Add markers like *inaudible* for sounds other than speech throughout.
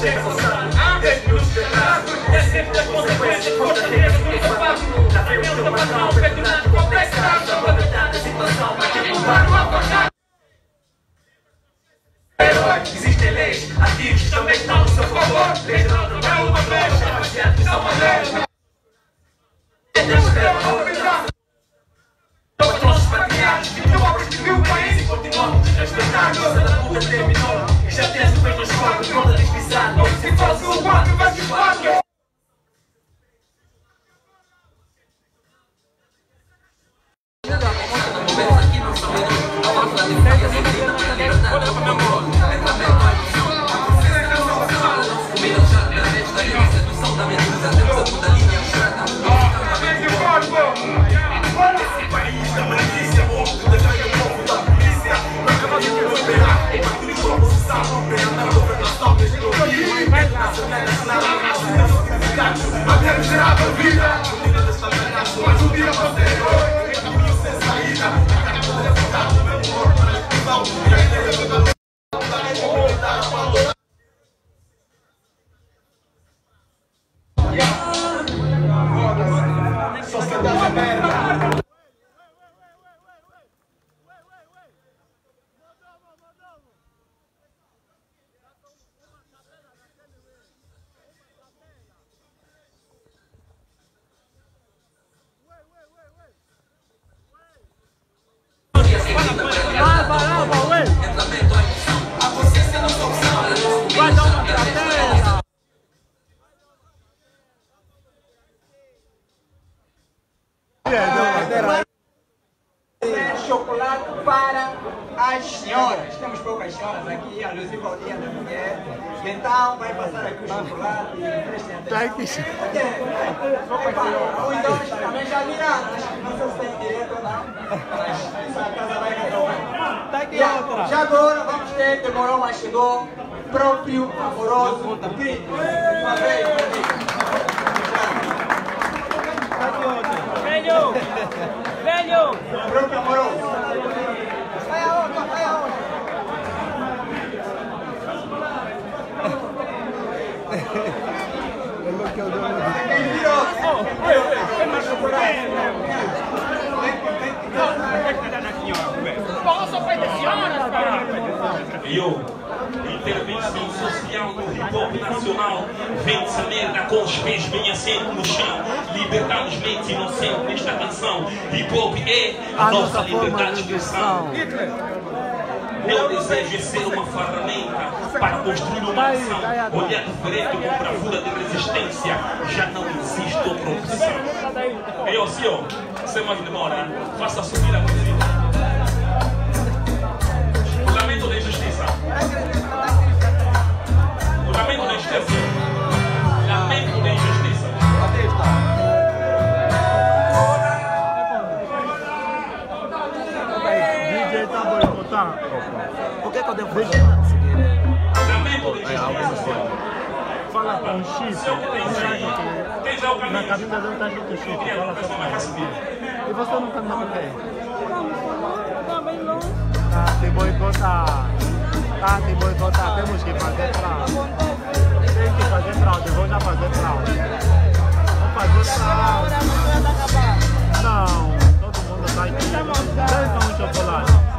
Yes, sir. Nossa da puta terminou, já tens o bem nos corpos, toda despisada. Se fosse o quatro, vai se quatro. chocolate Os homens também já viram. Não sei se tem direito ou não. Mas essa casa vai resolver. Já, já agora vamos ter, demorou, mas chegou. Próprio, amoroso, grito. Uma vez, uma vez. Velho! Velho! Próprio amoroso. Vai aonde? Vai aonde? Cara? Eu, intervenção social no hip hop nacional, vende-se a merda com os pés bem assentos no chão, libertar os mentes inocentes nesta canção. Hip hop é a, nossa liberdade de expressão. Meu desejo é ser uma ferramenta para construir uma nação. Olhar diferente com bravura de resistência. Já não existe outra opção. Eu, senhor, sem mais demora, faça subir a bandeira. Que, que eu devo Deixa- Lamento da injustiça. Fala com o Chico. Quem é o Na camisa dele tá escrito Chico. Queria Fala com. E você não canta por quê? Ah, te boicotar. Ah, te boicotar. Temos que fazer fraude. Tem que fazer fraude. Vou já fazer fraude. Vamos fazer fraude. Não, todo mundo tá aqui. Quem chocolates? É, Eu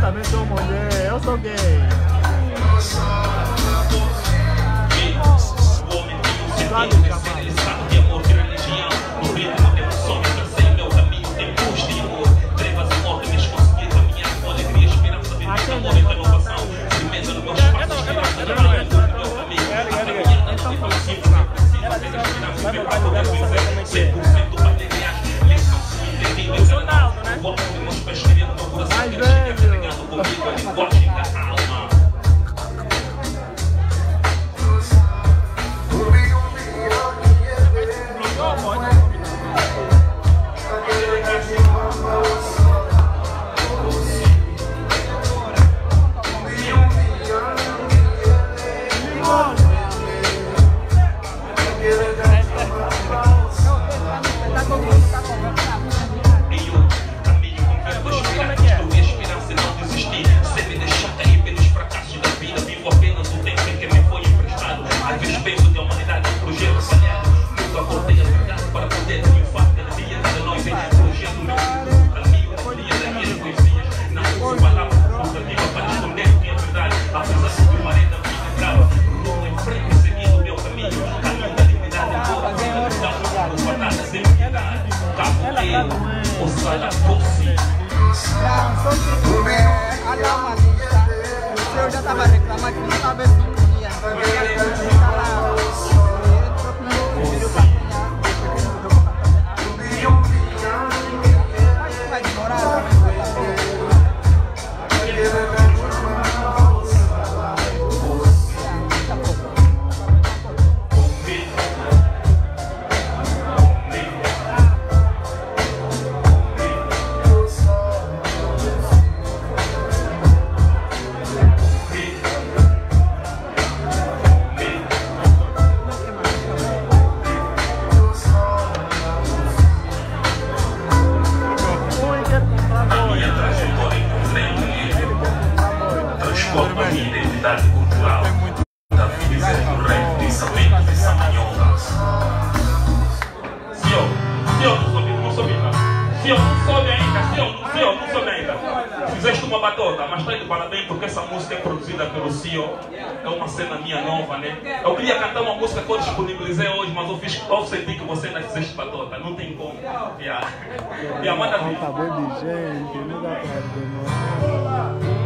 também sou mulher. Eu sou gay. O homem comida. Minha mãe tá. Acabou de gente, não dá pra ver,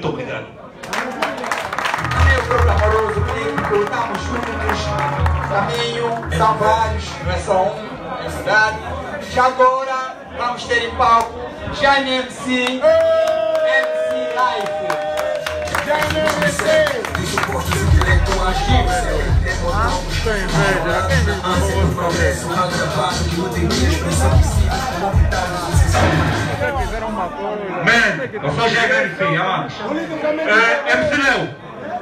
muito obrigado. Meu próprio amoroso, que lutamos juntos, caminho, são vários, não é só um, é cidade. Já agora vamos ter em palco Jane MC, MC Life. Jane MC! Estou inveja, quem vive com os problemas? Se fizeram uma coisa. Man, eu sou GMC, amados. É, MC Leo,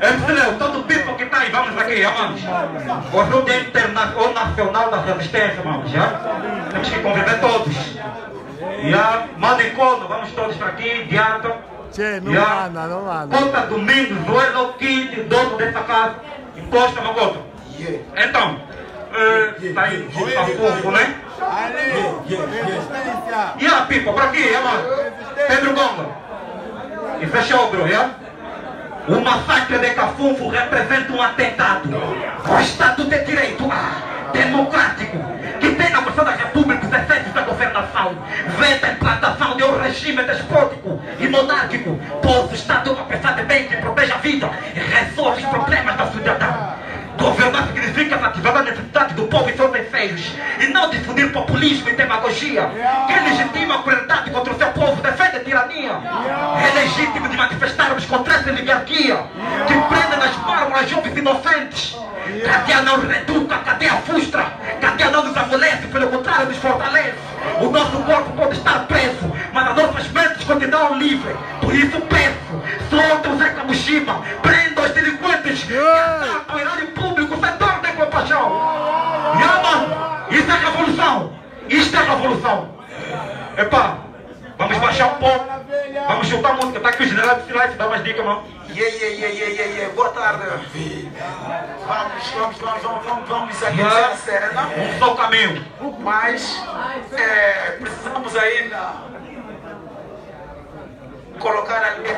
MC Leo, todo pipo que tá aí, vamos aqui, amados. Hoje é o Dia Internacional Nacional da Resistência, amados, já? Temos que conviver todos. Já, mandem cono, vamos todos para aqui, diato. Che, não Já. anda, não anda. Conta Domingos, Joel Kid, dono dessa casa. Encosta, meu goto. Então, eh, tá aí, tá pouco, né? Ali, resistência. E a pipa, por aqui, é, mano. Pedro Gonga. E fechou, bro, é? O massacre de Cafunfo representa um atentado ao Estado de Direito ah, democrático que tem na versão da República os efeitos da governação, veta a implantação de um regime despótico e monárquico, pois o Estado é uma peça de bem que protege a vida e resolve os problemas da cidadão. Governar significa ativar a necessidade do povo e seus anseios e não difundir populismo e demagogia que legitima a crueldade contra o seu povo, defende a tirania. É legítimo de manifestarmos contra essa oligarquia que prende nas mármoras jovens inocentes. Cadeia não reeduca, cadeia frustra, cadeia não nos amolece, pelo contrário nos fortalece. O nosso corpo pode estar preso, mas as nossas mentes continuam livres. Por isso peço, solta o Zé Kamushima, prenda os delinquentes que atacam o erário público, setor de compaixão. Yeah, mano, isso é revolução, isto é revolução. Epá, vamos baixar um pouco, vamos chutar a música, tá aqui o general de silêncio, dá umas dicas, mano. Yeah, yeah, yeah, yeah, yeah, yeah. Boa tarde. Vamos, vamos, vamos, vamos, vamos, vamos isso aqui é cena. Um só caminho. Mas é, precisamos ainda colocar ali.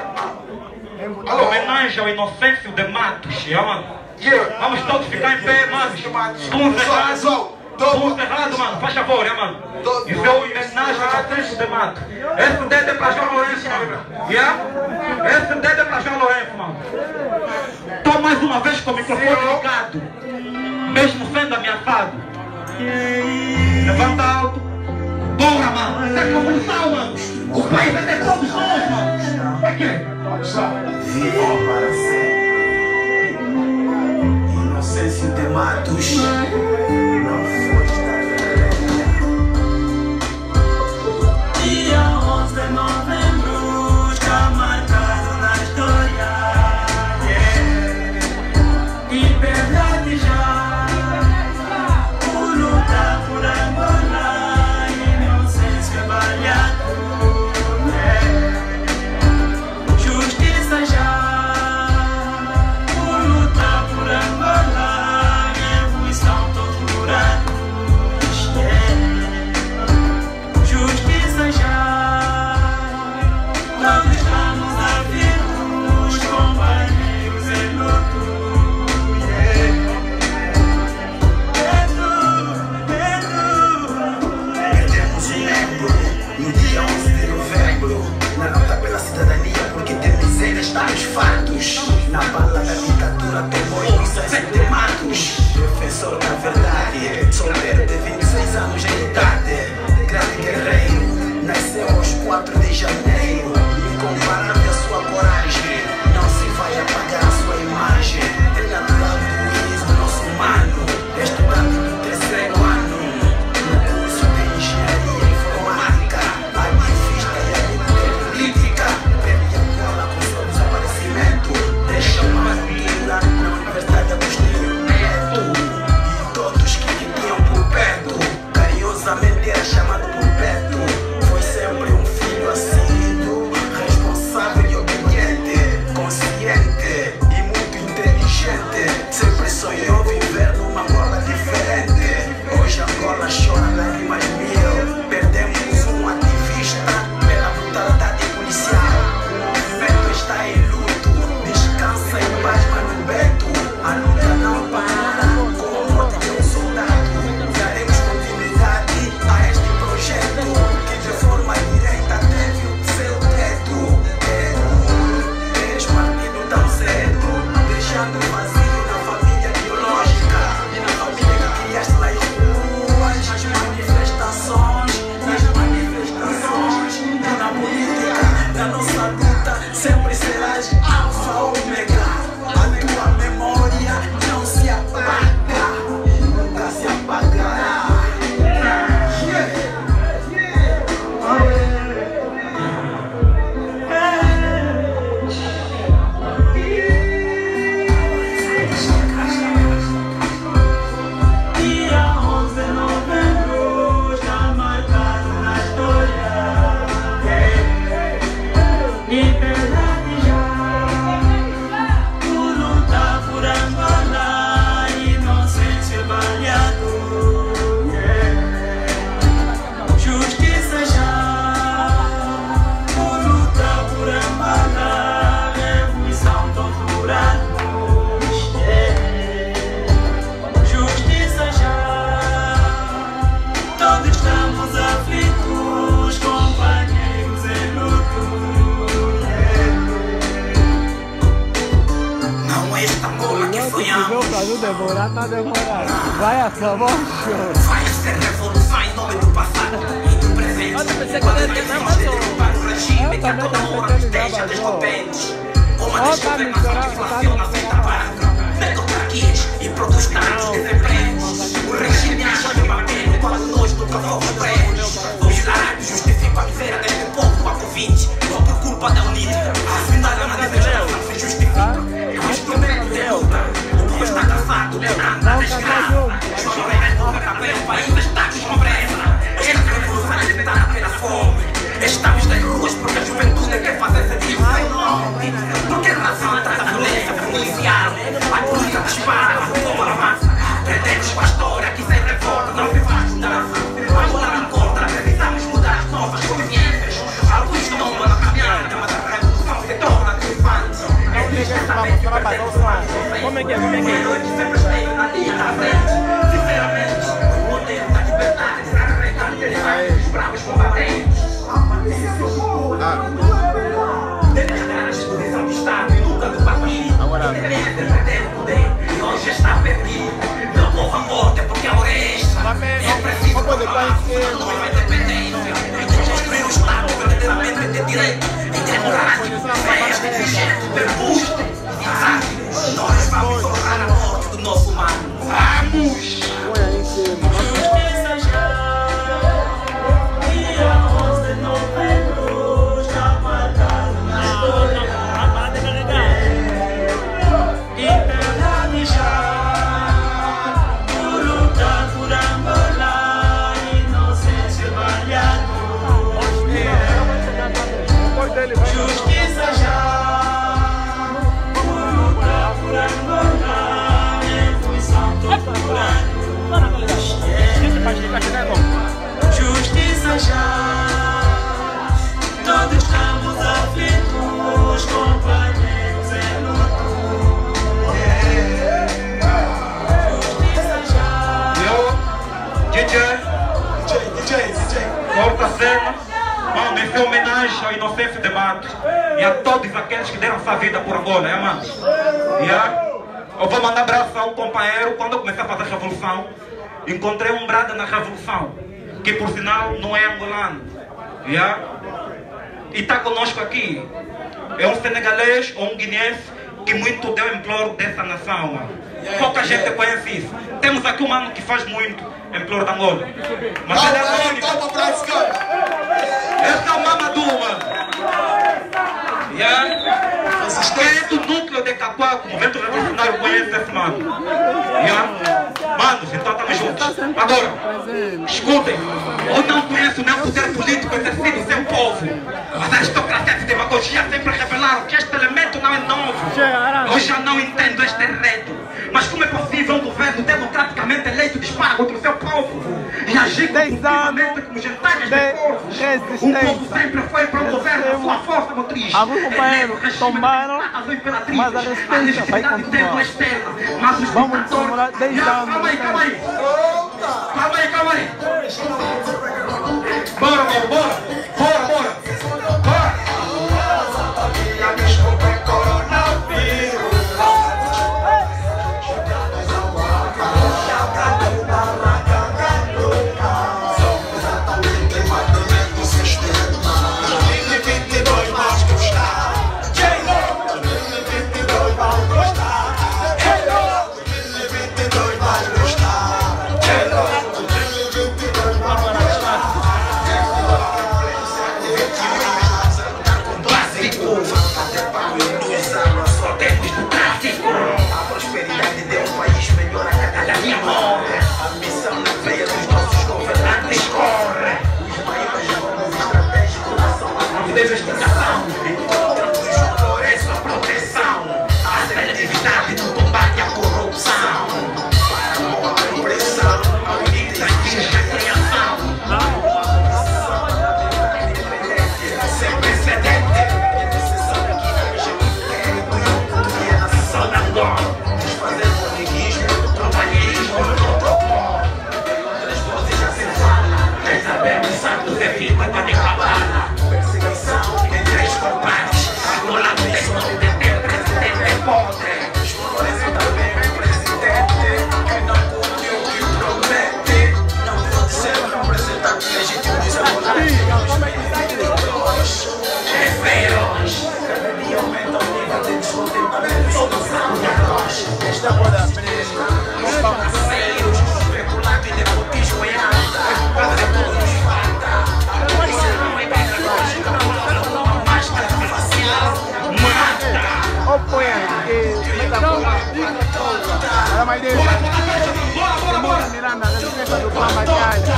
Alô, homenagem ao Inocêncio de Matos, yeah, mano. Yeah. Vamos todos ficar em pé, mano. Tudo errado. Tudo errado, mano. Faz favor, é, mano. Isso é o homenagem ao de Matos. Esse dedo é pra João Lourenço, mano. Yeah? Esse dedo é pra João Lourenço, mano. Tô mais uma vez com o microfone ligado. Mesmo sendo ameaçado. Levanta alto. Bora, mano. Essa é revolução, mano. O país é de todos nós, mano. É que? Vivo para sempre. Inocêncio de Matos. Não I'm on the Vai ser revolução em nome do passado e do presente. Olha, pensei que eu ia Derrubar o regime que a toda tá hora nos deixa descontentes. Uma tá desgovernação que tá inflaciona feita banca. Meritocraquias e produz tantos. O regime acha que mantém quando nós nunca fomos presos. Os árabes justificam a miséria deste povo a Covid. Só por culpa da UNIT. Afinal, a manifestação se justifica. É um instrumento de luta. O povo está cansado, lembrando da desgraça. Fome. Estamos nas ruas porque a juventude quer fazer serviço sem nome. Por que razão traz a violência policial? A polícia dispara, a fome avança. Pretendemos com a história que sem revolta não se faz mudança. Vamos lá em contra, precisamos mudar as novas consciências. Alguns tomam na caminhada, mas a revolução se torna triunfante. Existe essa mente Como é que é? Como é que é? Sempre esteve na linha da frente. Nós vamos honrar a morte do nosso mano. Vamos! Põe aí. Cena. Mano, essa é homenagem ao Inocêncio de Matos e a todos aqueles que deram sua vida por Angola, é, mano? Yeah? Eu vou mandar abraço a um companheiro. Quando eu comecei a fazer a revolução, encontrei um brada na revolução, que por sinal não é angolano. Yeah? E está conosco aqui. É um senegalês ou um guineense que muito deu prol dessa nação, mano. Pouca gente conhece isso. Temos aqui um mano que faz muito em prol da. Mas ele é anônimo. Esse é o Mamadou, mano. Yeah? Quem é do de Cacoaco, movimento revolucionário, conhece esse mano. Yeah? Manos, então estamos juntos. Agora, escutem, eu não conheço nem o poder político exercido sem povo. As aristocracias e demagogia sempre revelaram que este elemento não é novo. Eu já não entendo este enredo. Mas como é possível um governo democraticamente eleito disparar contra o seu povo e agir compulsivamente como gentalhas de resistência. O povo sempre foi para o governo a sua força motriz. Alguns companheiros tombaram, mas a resistência vai continuar. externa. Mas os Vamos dez Já, anos, Calma aí, calma aí. Calma aí, calma aí. Bora, bora. Bora, bora. Bora. maconha, porque então, era mais dele. Bora, Miranda, da defesa do Bamba de Ásia,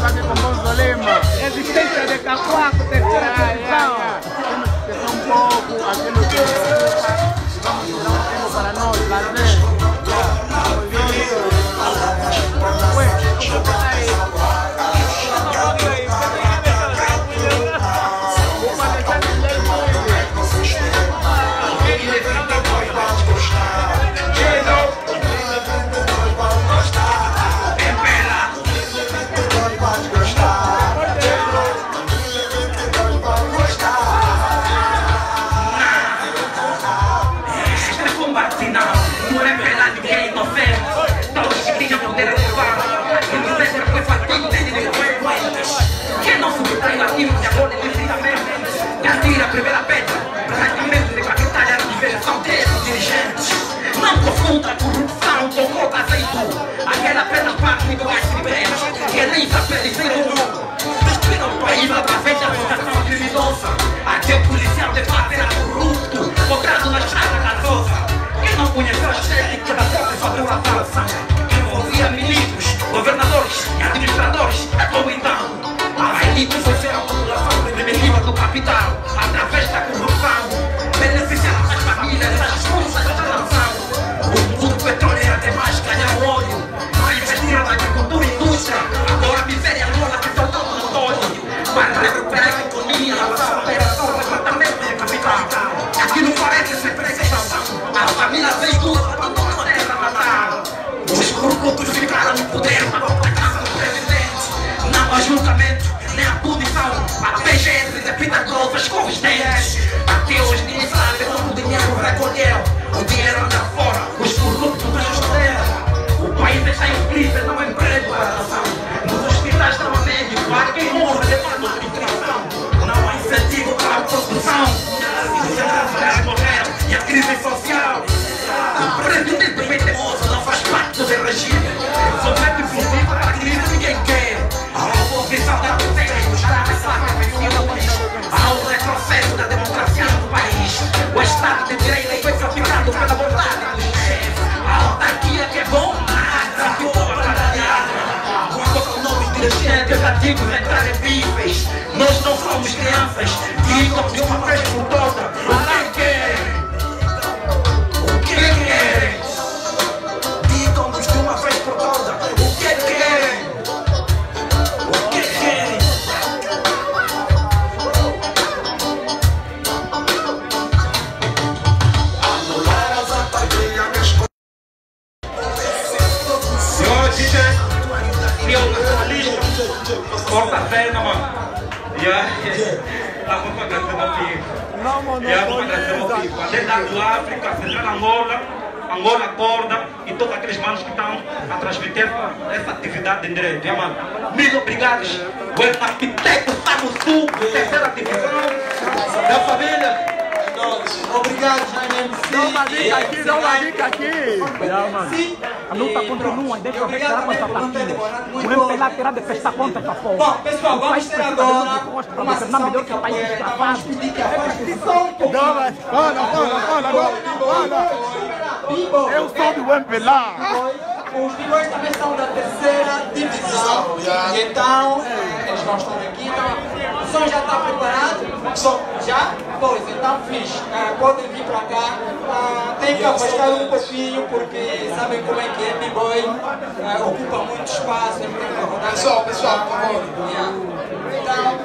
sabe com Bonzo Lima. Resistência de Cacoaco, terceira divisão. Temos que ter um pouco aquilo que é. vamos dar um tempo para nós, lazer. Ué, como vai? A corrupção com coca azeito, aquela pena parte do gás tribente, que nem sabe dizer o mundo. Destruíram o país através da associação criminosa. Aqui o policial de fato era corrupto, botado na estrada gasosa. Quem não conheceu as técnicas da própria faturação, que envolvia ministros, governadores e administradores, é como então. A elite ser a população primitiva do capital, A PGS de Peter Clove escova os dentes. Até hoje ninguém sabe onde o dinheiro recolheu. O dinheiro anda fora, os corruptos nos esconderam. O país está em crise, não há emprego para a nação. Nos hospitais estão a médico, há quem morre de malnutrição. Não há incentivo para a produção. Os encarcerados morreram e a crise social. O presidente bem teimoso não faz parte do regime. O Estado de Direito foi fabricado pela vontade dos chefes. A autarquia que é bom, nada que o trabalhar. Quando novos dirigentes antigos entrarem vivos, nós não somos crianças. Digam de uma vez por todas aqueles manos que estão a transmitir essa, atividade em direito. Mano. Mil obrigados. O arquiteto Samu Sul, terceira divisão da família. Obrigado, Jaime MC. Dá uma dica aqui, dá uma dica aqui. Yeah, mano. A luta continua, deixa eu fechar com essa partida. O MPLA terá de fechar contra essa porra. Bom, pessoal, vamos ter agora uma sessão de que o país capoeira. Nós escravado. vamos pedir que a participação um Não, mas fala, fala, fala, fala. Eu sou do MPLA. Os B-Boys também são da terceira divisão. E então, eles vão estar aqui. Então, o som já está preparado? Som já? Pois, então fiz. Eh, podem vir para cá. Ah, tem que afastar um pouquinho, porque sabem como é que é B-Boy. eh, ocupa muito espaço, é rodar. Pessoal, pessoal, por favor. Yeah. Então,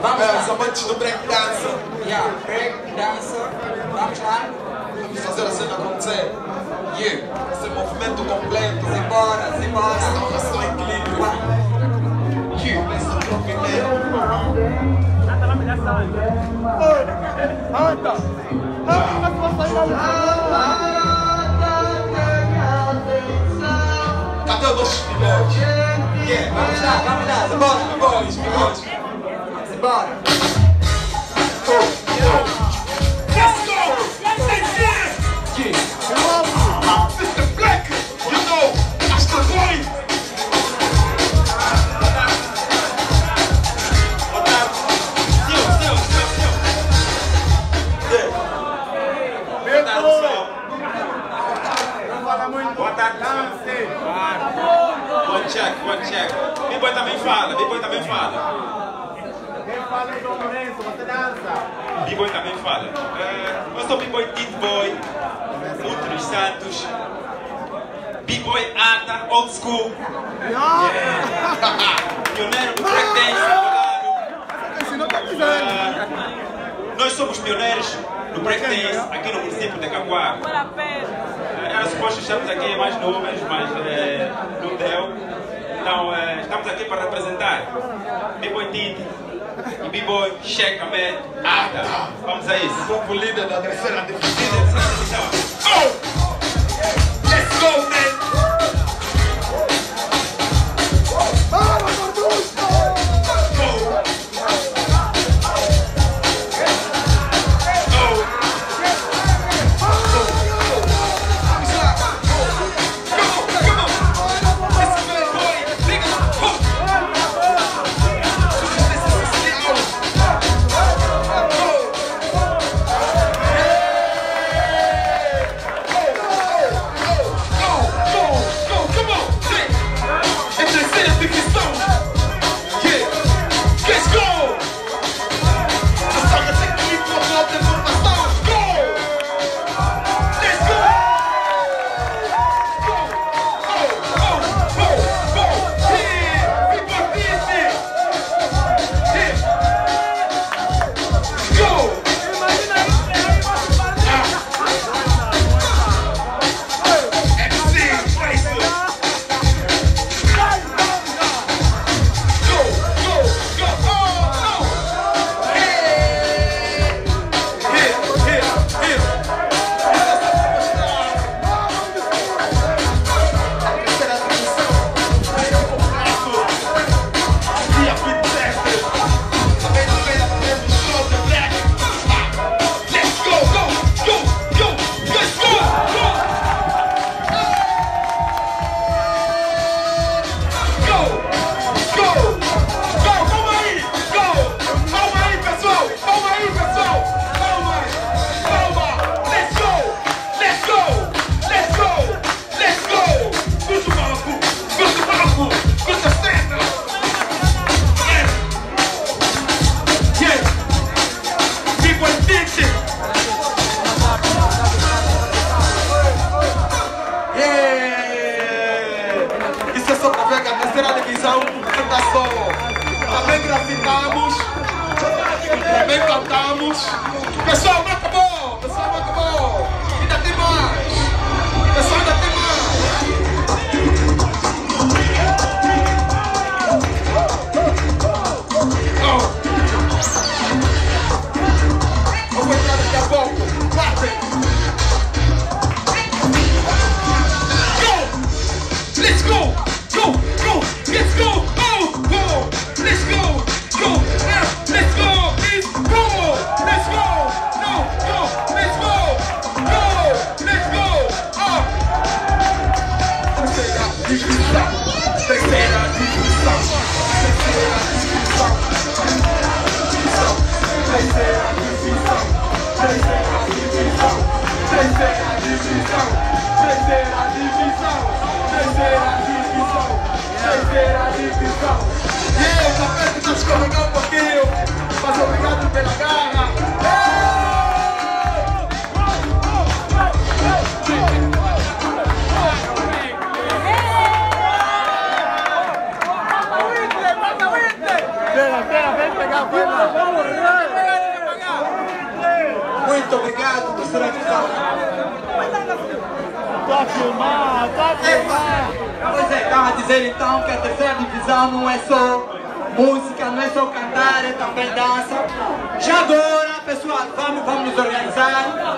vamos É, os lá. amantes do breakdance, Yeah, break, dança. Vamos lá. Vamos fazer a cena acontecer. Yeah, esse movimento completo, Simbora, simbora. esse equilíbrio. Yeah, esse movimento. Anda. Anda. Cadê o nosso piloto? Yeah, vamos lá, vamos lá. Simbora, Pilotos, pilotos. simbora. B-boy também fala. É, eu sou B-boy, Kid Boy. Outro dos Santos. B-Boy Ata, Old School. *laughs* Pioneiro do breakdance, obrigado. Ah, nós somos pioneiros do breakdance aqui no município de Cacoa. Era suposto estarmos aqui mais novos, mas é, não deu. Então, é, estamos aqui para representar B-Boy Titi e B-Boy Sheikh Ahmed Ata. Vamos a isso. Novo líder da terceira divisão. Let's go now.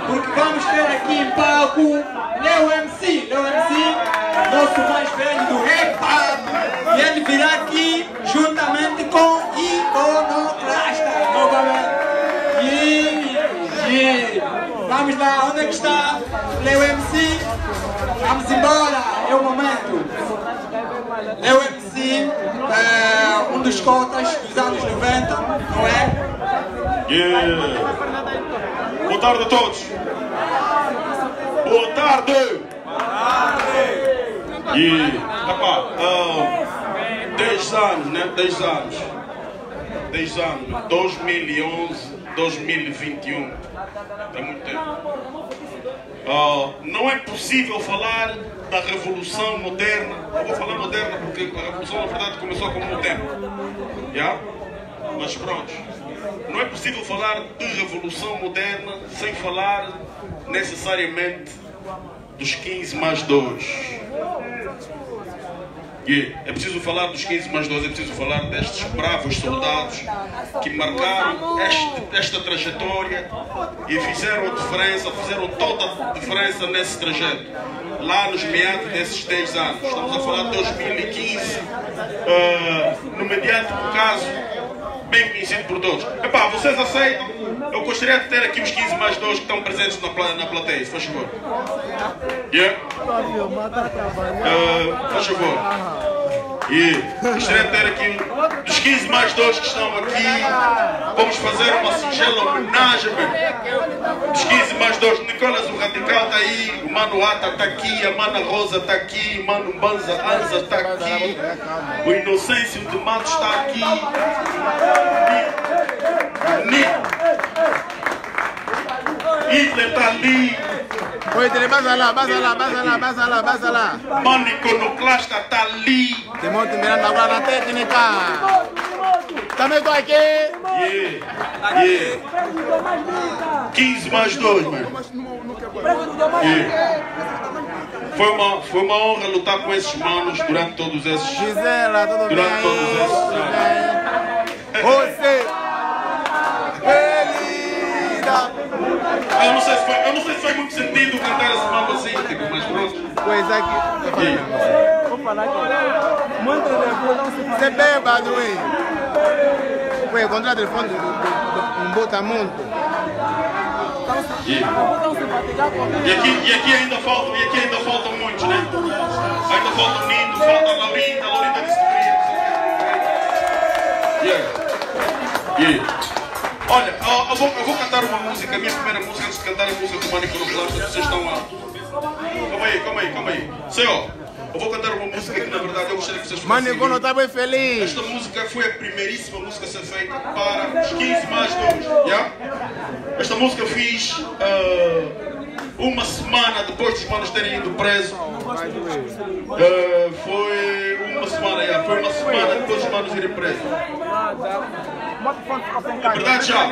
Porque vamos ter aqui em palco Leo MC, Leo MC, nosso mais velho do rap, e ele virá aqui juntamente com Iconoclasta, novamente. E, vamos lá, onde é que está Leo MC? Vamos embora, é o momento. É o MC, é, um dos cotas dos anos 90, não é? Yeah. Boa tarde a todos. Boa tarde. E, epá, ah, 10 anos, né? 10 anos. 10 anos. 2011, 2021. É muito tempo. Ah, não é possível falar da revolução moderna. Eu vou falar moderna porque a revolução, na verdade, começou como um tempo. Yeah? Mas pronto. Não é possível falar de revolução moderna sem falar necessariamente dos 15 mais 2. E é preciso falar dos 15 mais 12, é preciso falar destes bravos soldados que marcaram este, esta trajetória e fizeram a diferença, fizeram toda a diferença nesse trajeto. Lá nos meados desses 10 anos. Estamos a falar de 2015, uh, no mediático caso bem conhecido por todos. Epá, vocês aceitam? Eu gostaria de ter aqui os 15 mais 2 que estão presentes na, pla na plateia, se faz favor. Yeah? Uh, faz favor. E gostaria de ter aqui dos 15 mais 2 que estão aqui. Vamos fazer uma singela homenagem. Dos 15 mais 2, Nicolas o Radical está aí, o Mano Ata está aqui, a Mana Rosa está aqui, o Mano Banza Anza está aqui, o Inocêncio de está aqui. Hitler está ali. Oi, Tele, basa lá, basa lá, basa lá. Mano Iconoclasta está ali. Timóteo Miranda agora na técnica. Também estou aqui. Yeah. Yeah. 15 mais 2, mano. Yeah. Foi uma, foi uma honra lutar com esses manos durante todos esses. Gisela, tudo durante bem? todos esses? Você. Querida. Eu não sei se foi, eu não sei se faz muito sentido cantar esse mambo assim, tipo, mas pronto. Pois é que. Vou falar que muito se Você bêbado, ué. Ué, encontrar o telefone do, do, do, Botamonte. Fatigar com E aqui, e aqui ainda faltam, e aqui ainda faltam muitos, né? Ainda falta o Nito, falta a Laurinda, a Laurinda disse que queria. Yeah. Yeah. Olha, eu, vou, eu vou cantar uma música, a minha primeira música, antes de cantar a música do Mani Iconoclasta, vocês estão lá. Calma aí, calma aí, calma aí. Senhor, eu vou cantar uma música que na verdade eu gostaria que vocês Mano, fizessem. Icono tá bem feliz. Esta música foi a primeiríssima música a ser feita para os 15 mais 2. Yeah? Esta música eu fiz ah, uma semana depois dos manos terem ido presos. Ah, foi uma semana, yeah, foi uma semana depois dos manos irem presos. Na verdade já,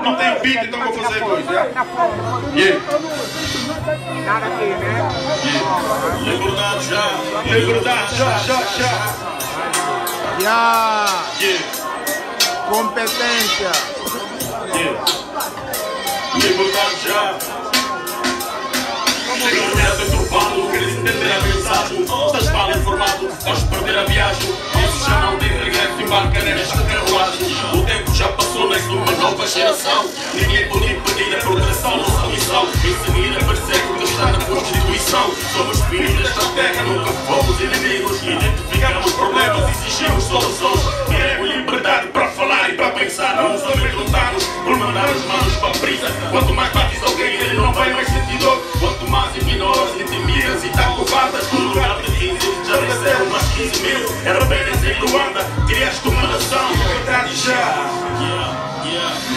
não tenho beat, então vou fazer coisa. Yeah? Yeah. Nada aqui, né? Liberdade já, liberdade já, já, já. Yeah. Yeah. Competência. Yeah. Liberdade já. Deturpado, mensagem Estás mal informado, vais perder a viagem. Isso já não tem regresso, embarca nesta carruagem O tempo já passou, nós uma nova geração. Ninguém pode impedir a progressão, nossa missão Em seguir a parecer que está na Constituição. Somos filhos desta terra, nunca fomos inimigos. Identificamos problemas, exigimos soluções para falar e para pensar. Não nos amedrontamos por mandar os manos para a brisa. Quanto mais bates alguém, ele não vai mais sentir dor. Quanto mais ignoras, intimidas e tá covardas No lugar de 15, já venceram mais 15 mil Era apenas em Luanda, criaste uma nação Liberdade já.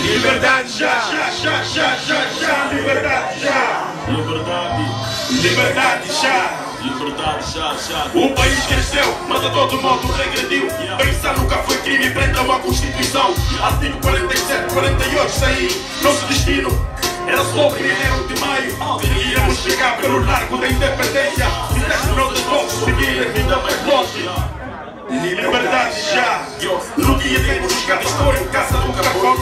Liberdade já, já, já, já, já, já. Liberdade já. Liberdade Liberdade já Liberdade já, já. O país cresceu, mas a todo modo regrediu. Pensar nunca foi crime, prendam a Constituição. Artigo 47, 48, saí. Nosso destino era só o primeiro de maio. Queríamos chegar pelo largo da independência. Fizeste notas vamos seguir a vida mais longe. Liberdade já! No dia que buscar estou em casa do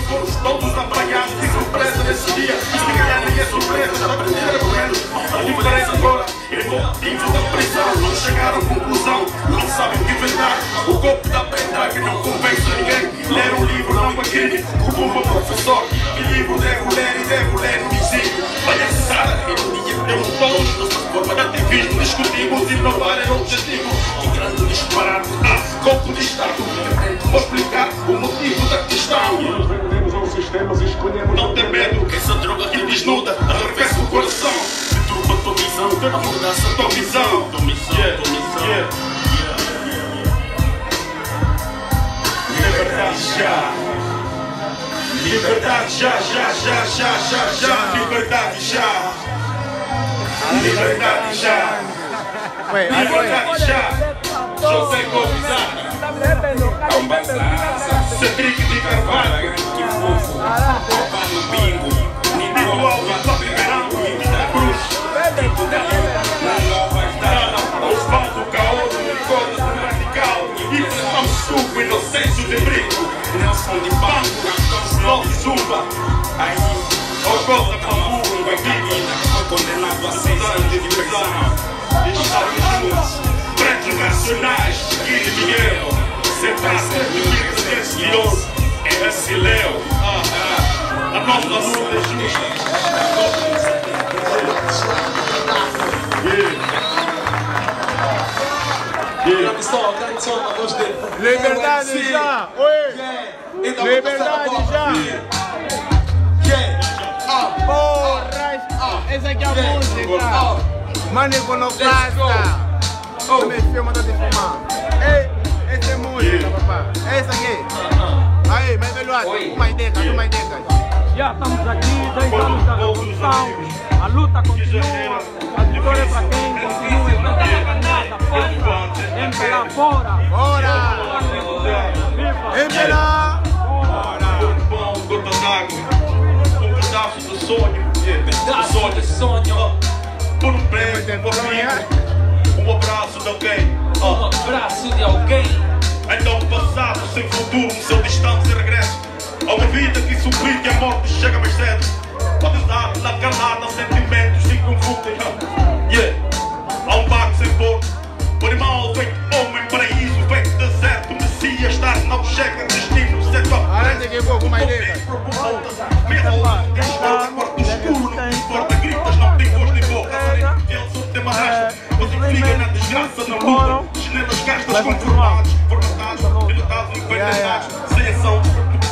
Fomos todos apanhados de surpresa nesse dia. E se calhar nem é surpresa, já aprenderam menos A diferença agora motivos da prisão. Não chegaram à conclusão, não sabem o que inventar. O golpe da pendrive não convence a ninguém. Ler um livro não é crime, o professor. Que livro devo ler e devo ler no ensino Vai acessar e no dia que temos todos forma de ativismo discutimos inovar é o objetivo Que grande disparate há golpe de Estado Vou explicar o motivo da questão Não tem medo que essa droga que desnuda Arrefece o coração Perturba a tua visão, amordaça a tua visão Yeah, yeah. já. Liberdade já, já, já, já, já, já. Liberdade já. Liberdade já. Liberdade já. José Gomes Cedric de Carvalho. Roubando bingo. Nico Alves, Top Verão, Cruz. Osvaldo Liberdade já! Oi! Liberdade já! Porra! Essa aqui é a música! Mano iconoclasta! Tu me filma, tô te filmando. Ei, essa é música, papá. Essa aqui. Aí, mas melhor, uma ideia, uma ideia. Já estamos aqui, 10 anos da revolução, a luta continua, a vitória é para quem continua enfrentando a caminhada, força, MPLA fora! MPLA! Um pão, gota d'água, um pedaço do sonho, Pedaço de sonho, por um beijo, por mim, um abraço de alguém. um abraço de alguém. Então passado, sem futuro, no seu distante sem regresso. Há uma vida que suplica e a morte chega mais cedo. Podes dar na calada, sentimentos se confundem. Yeah. Há um barco sem porto, o animal feito homem, paraíso feito deserto. Messias estar não chega, destino, certo de que vou com uma ideia. Quarto escuro, não importa, gritas, não tem voz nem boca. Ele só tem uma rasta, você fica na desgraça, na luta. Chinelas gastas conformados, formatados, dilatados, envenenados, sem ação,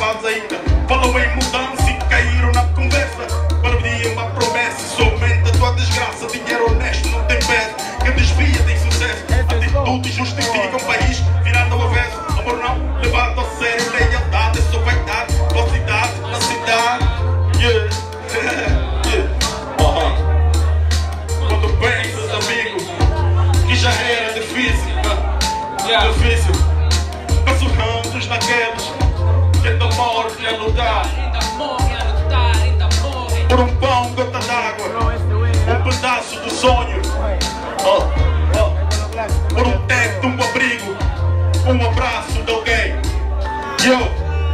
ainda. Falam em mudança e caíram na conversa. Para pedir uma promessa, somente a tua desgraça. Dinheiro honesto não tem peso, quem desvia tem sucesso. Atitudes justificam a lutar Ainda morre a lutar, ainda morre. por um pão, gota d'água, um pedaço do sonho. Oh, oh. Por um teto, um abrigo, um abraço de alguém. Yo,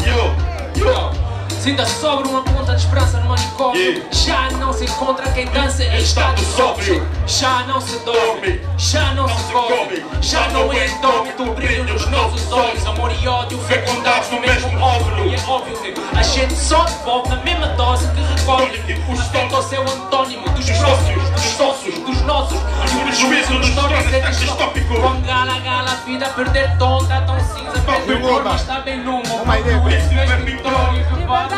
yo, yo. Se ainda sobra uma ponta de esperança no manicômio. Yeah. Já não se encontra quem dança em estado sóbrio. Já não se dorme, já não se come. Já não é indômito o brilho nos nossos olhos Amor e ódio fecundados no mesmo óvulo. E é óbvio que a gente só devolve na mesma dose que recolhe. O seu antônimo dos próximos, dos sócios, dos nossos. E o prejuízo nos torna distópico. Com gala, gala, a vida perder tom, tá tão cinza Mesmo cor, mas está bem no mundo Uma ideia. Mesmo vitória que faz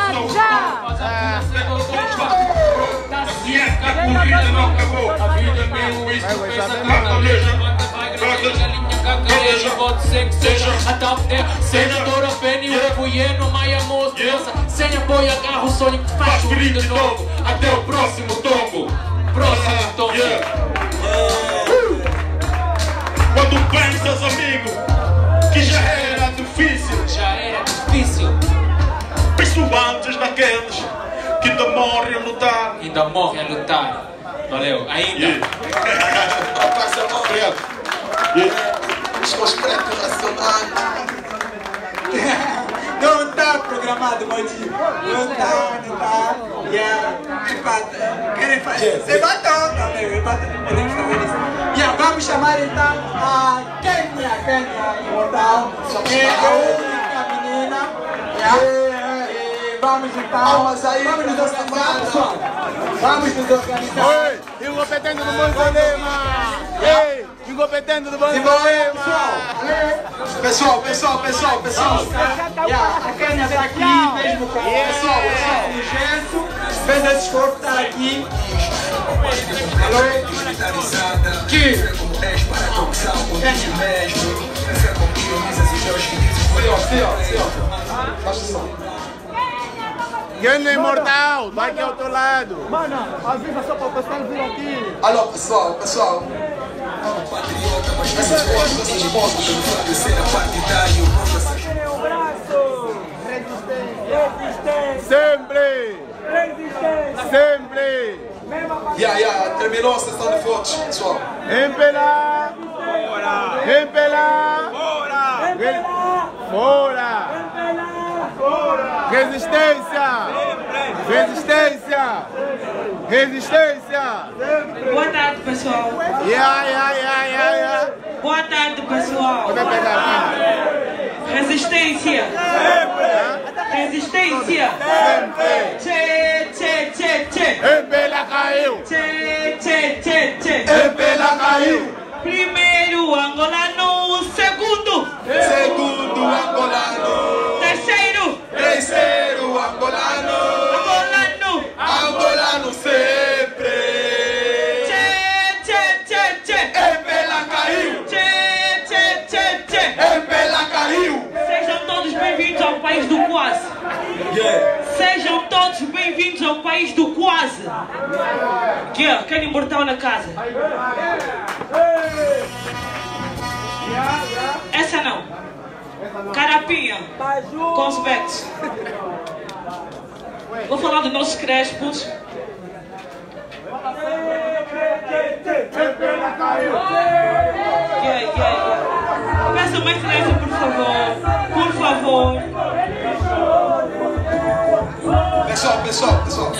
Ciência, a corrida não acabou. a vida é Vai, vai, pensa mano. a leja vai galinha cacareja, pode ser que seja a top 10, senadora Penny, o Evoieno, Maia Moço, dança, sem apoio, agarra o sonho que faz fluir de novo, até o próximo tombo, próximo tombo. Yeah. Quando pensas, amigo, que já era difícil, Já era difícil, penso antes naqueles que ainda morrem a lutar. ainda morre a lutar, valeu, ainda. Yeah. Obrigado. Os meus pretos nacionais. Está programado, Moji. Não está, não está. Yeah. Empata. Querem fazer? Você batou também. Podemos fazer isso. Yeah, vamos chamar então a Kenya. Kenya, imortal. É a única menina. Yeah. E vamos então. Palmas aí Vamos nos organizar, pessoal. Vamos nos organizar. Oi! Incompetente do Banzolema! Ei! Incompetente do Banzolema! Pessoal, pessoal, pessoal, pessoal. Yeah, a Kenya está aqui mesmo com o pessoal, pessoal no gesso. Fez esse esforço estar aqui. Alô? Que? Kenya. Senhor, senhor, senhor. Baixa o som. Ganda imortal, vai aqui ao teu lado. Mano, avisa só para o pessoal vir aqui. Alô, pessoal, pessoal. Essas fotos, eu vou descer a partidário. o braço. Resistência. Sempre, Resistência. sempre. Yeah, yeah, terminou a sessão de fotos, pessoal. Empela, empela, fora. Resistência, resistência, resistência. Boa tarde, pessoal. Yeah, yeah, yeah, yeah, yeah. Boa tarde, pessoal. Pegar aqui. Resistência. Resistência. Sempre. Tchê, tchê, tchê, tchê. Empela caiu, Tchê, tchê, tchê, tchê. empela caiu. Primeiro angolano, segundo, Segundo angolano. Terceiro Terceiro angolano. angolano. Angolano sempre. Tchê, tchê, tchê, tchê. Empela caiu. Tchê, tchê, tchê, tchê. Empela caiu. Sejam todos bem-vindos ao país do quase. Yeah. Sejam todos bem-vindos ao país do quase. Que é, quem imortal na casa? Essa não. Carapinha. Com os Bex. Vou falar dos nossos crespos. Yeah, yeah, yeah. Peço mais silêncio, por favor. Por favor. Pessoal, pessoal, pessoal.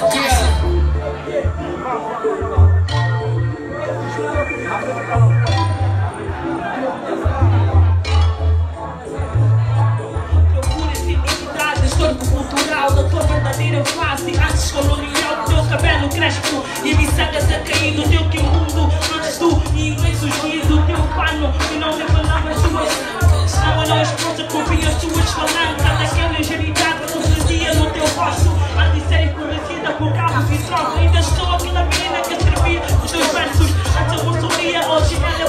Histórico-cultural da tua verdadeira face Antes colonial, teu cabelo crespo E miçangas a cair no teu quimbundo Antes do inglês, o juiz do teu pano. E não revelava as tuas Não olhou a esposa, confia as tuas falancas Daquela ingenuidade que refletia no teu rosto. Antes de seres convencida por carros e troca Ainda estou aquela menina que escrevia os teus versos. Antes eu consumia, hoje ela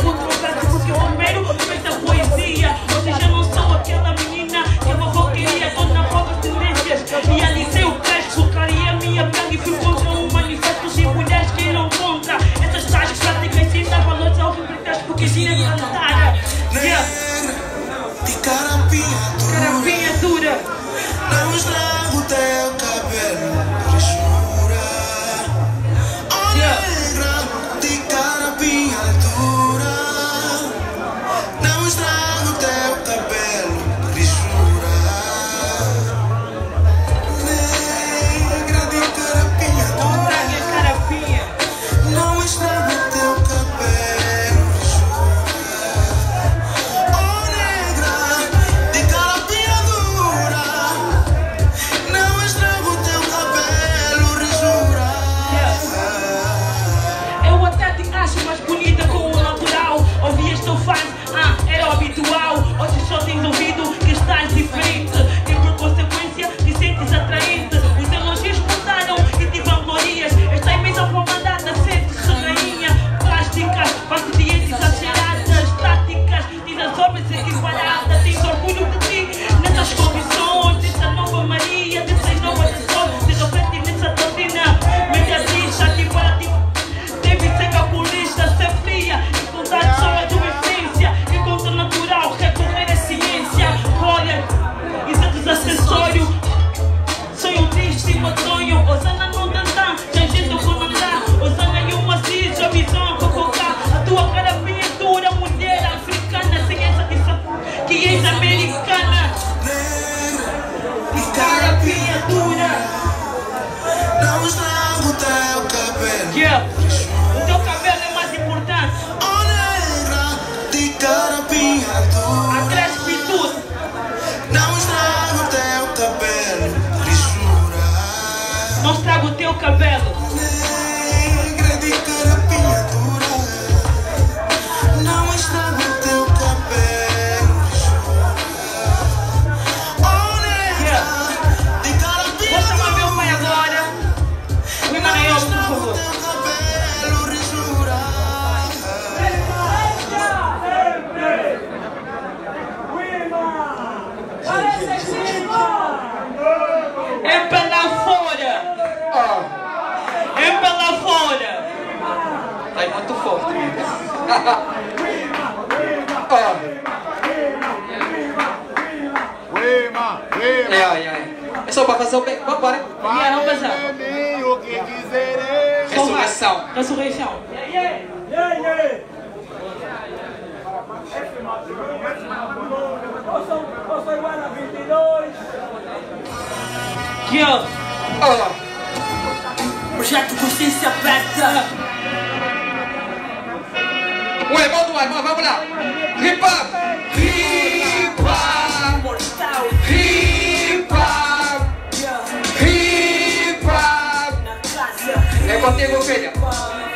cabelo só pra fazer o bem. Vamos embora. Vamos passar. Que. Ressurreição. Ressurreição. Aqui, ó. Ó. Projeto Consciência Aberta. O irmão do irmão, vamos lá. Hip hop. Hip contigo, filha.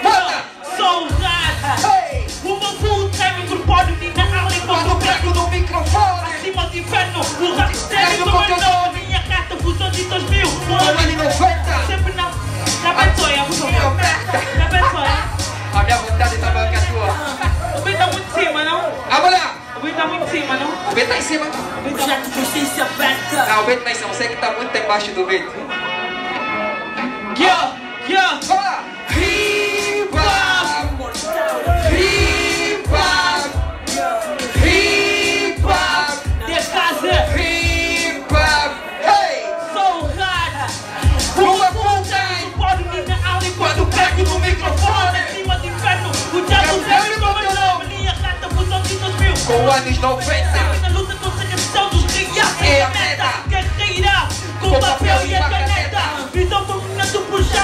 Manda. Sou rata. Hey. O meu full time incorporo-me na aula enquanto Quando prego no microfone. Acima do inferno, o rap sério comandou Minha carta fusão de 2000 O No ano 90. Sempre na... Meu merda. Já pensou, é? A minha vontade tá maior que a tua. O beat tá muito em cima, não? Vamos lá. O beat tá muito em cima, não? O beat tá em cima. Projeto Consciência Aberta Não, o beat tá em cima. Você que tá muito embaixo do beat. Yeah, yeah Vamos lá. Hip hop. Mortal Hip hop. Hip hop. De casa Hip hop. Hey. Sou rata Uma vontade. Pode me na aula enquanto prego no microfone Acima do inferno, o diabo sempre comandou Minha carta fusão de 2000 Com anos 90. Sempre na luta consagração dos reais é a meta Guerreira com papel e e a caneta. Visão do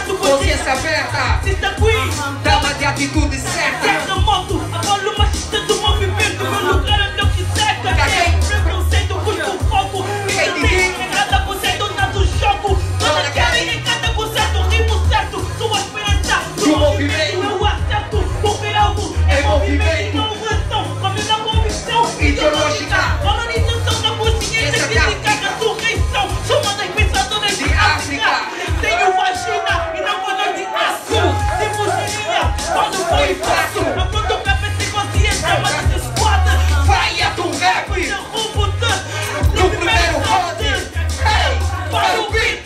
projeto Consciência aberta. Cita Queen Dama de atitude certa. Terremoto, abalo machista do movimento Meu lugar onde eu quiser Caguei. Preconceito, custo foco Quem Também diria? em cada conceito nasce o jogo Todas querem em cada conceito Rimo certo, sua esperança Do movimento. Eu acerto, porque algo é movimento. Não razão, com a mesma convicção Ideológica. Valorização da consciência crítica é a Ressurreição, sou uma das pensadoras de África. Tenho vagina quando foi fácil Eu pronto pra pensar consciência, mas esse esquadra Vai a do rap. Derrubo-te No primeiro round. Hey. para o beat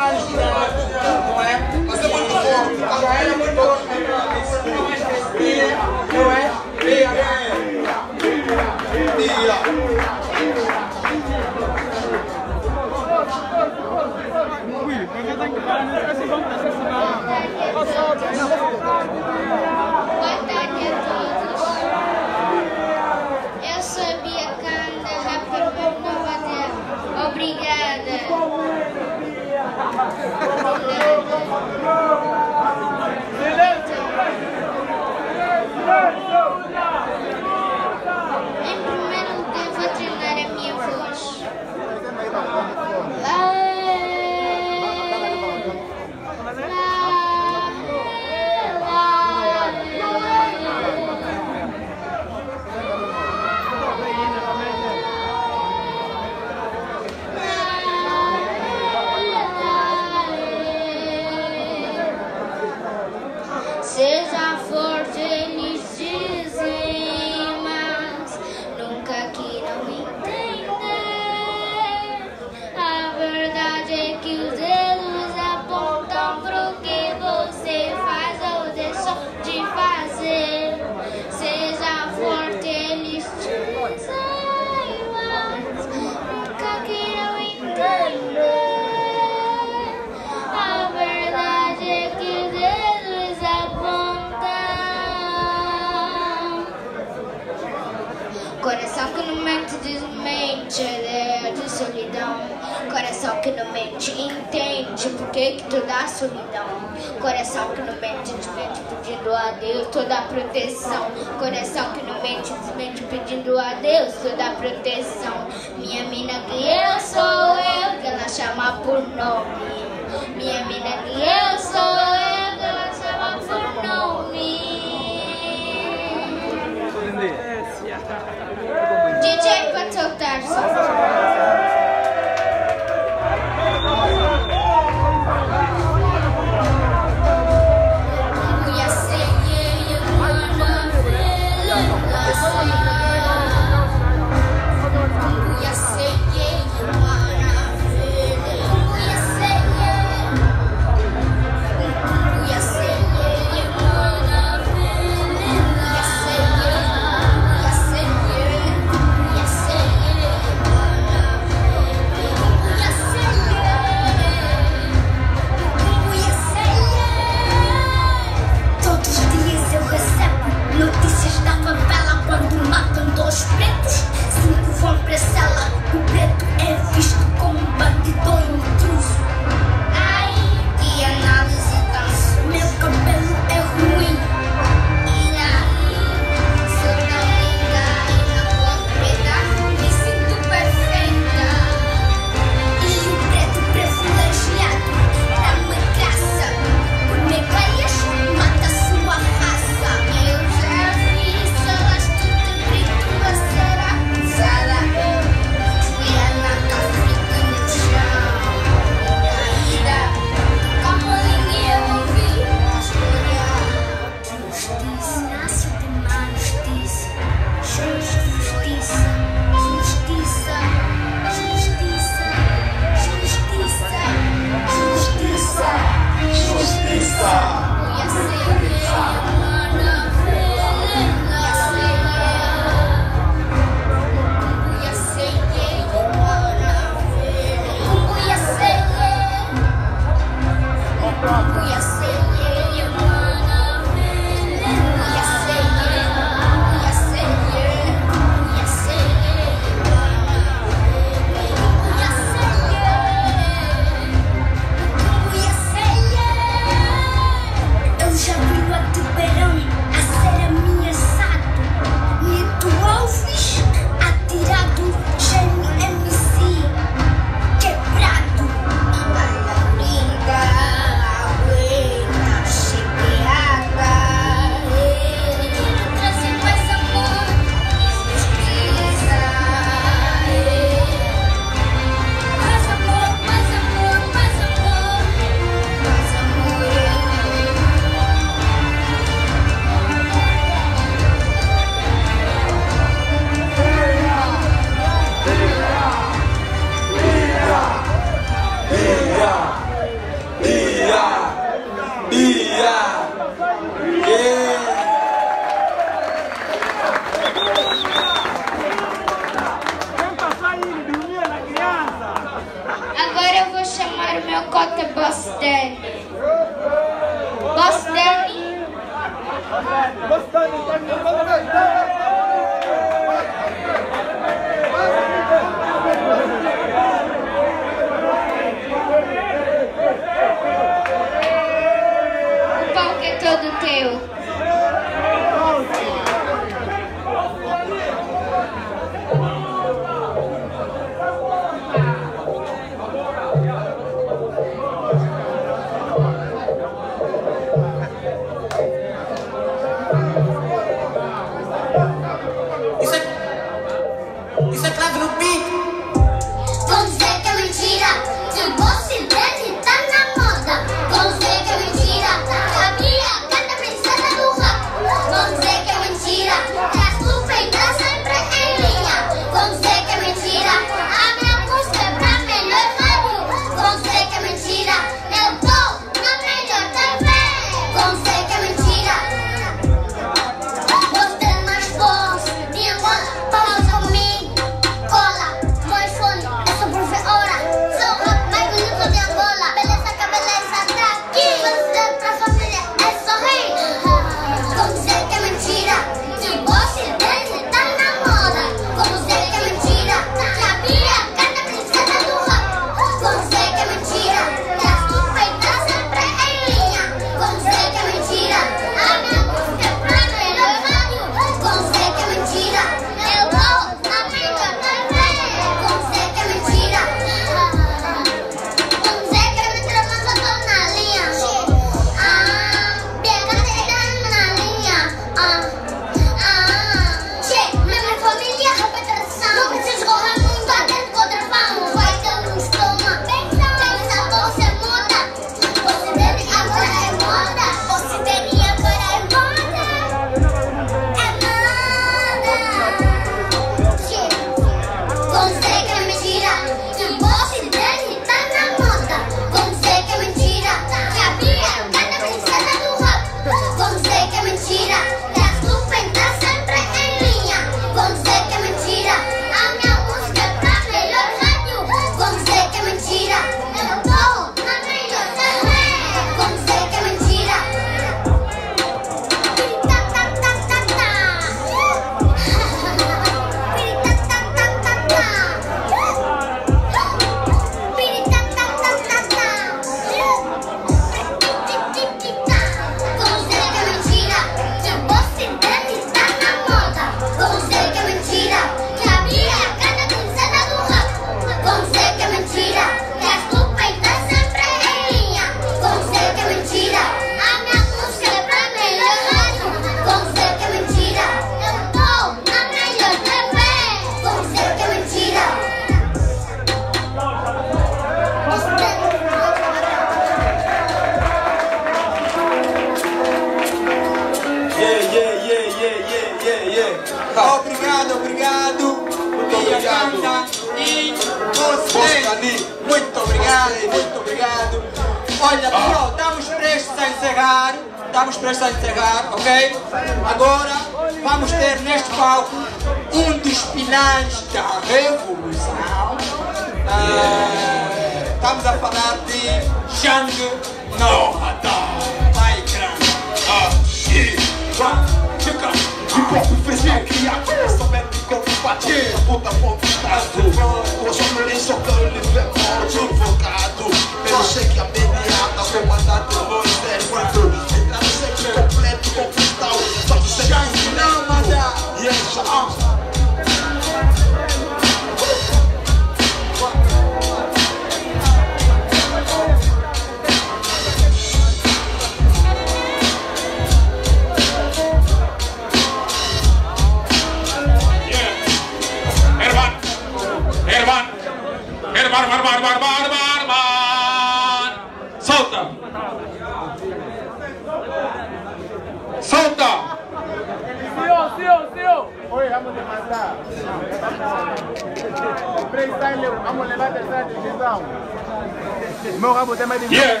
Yeah.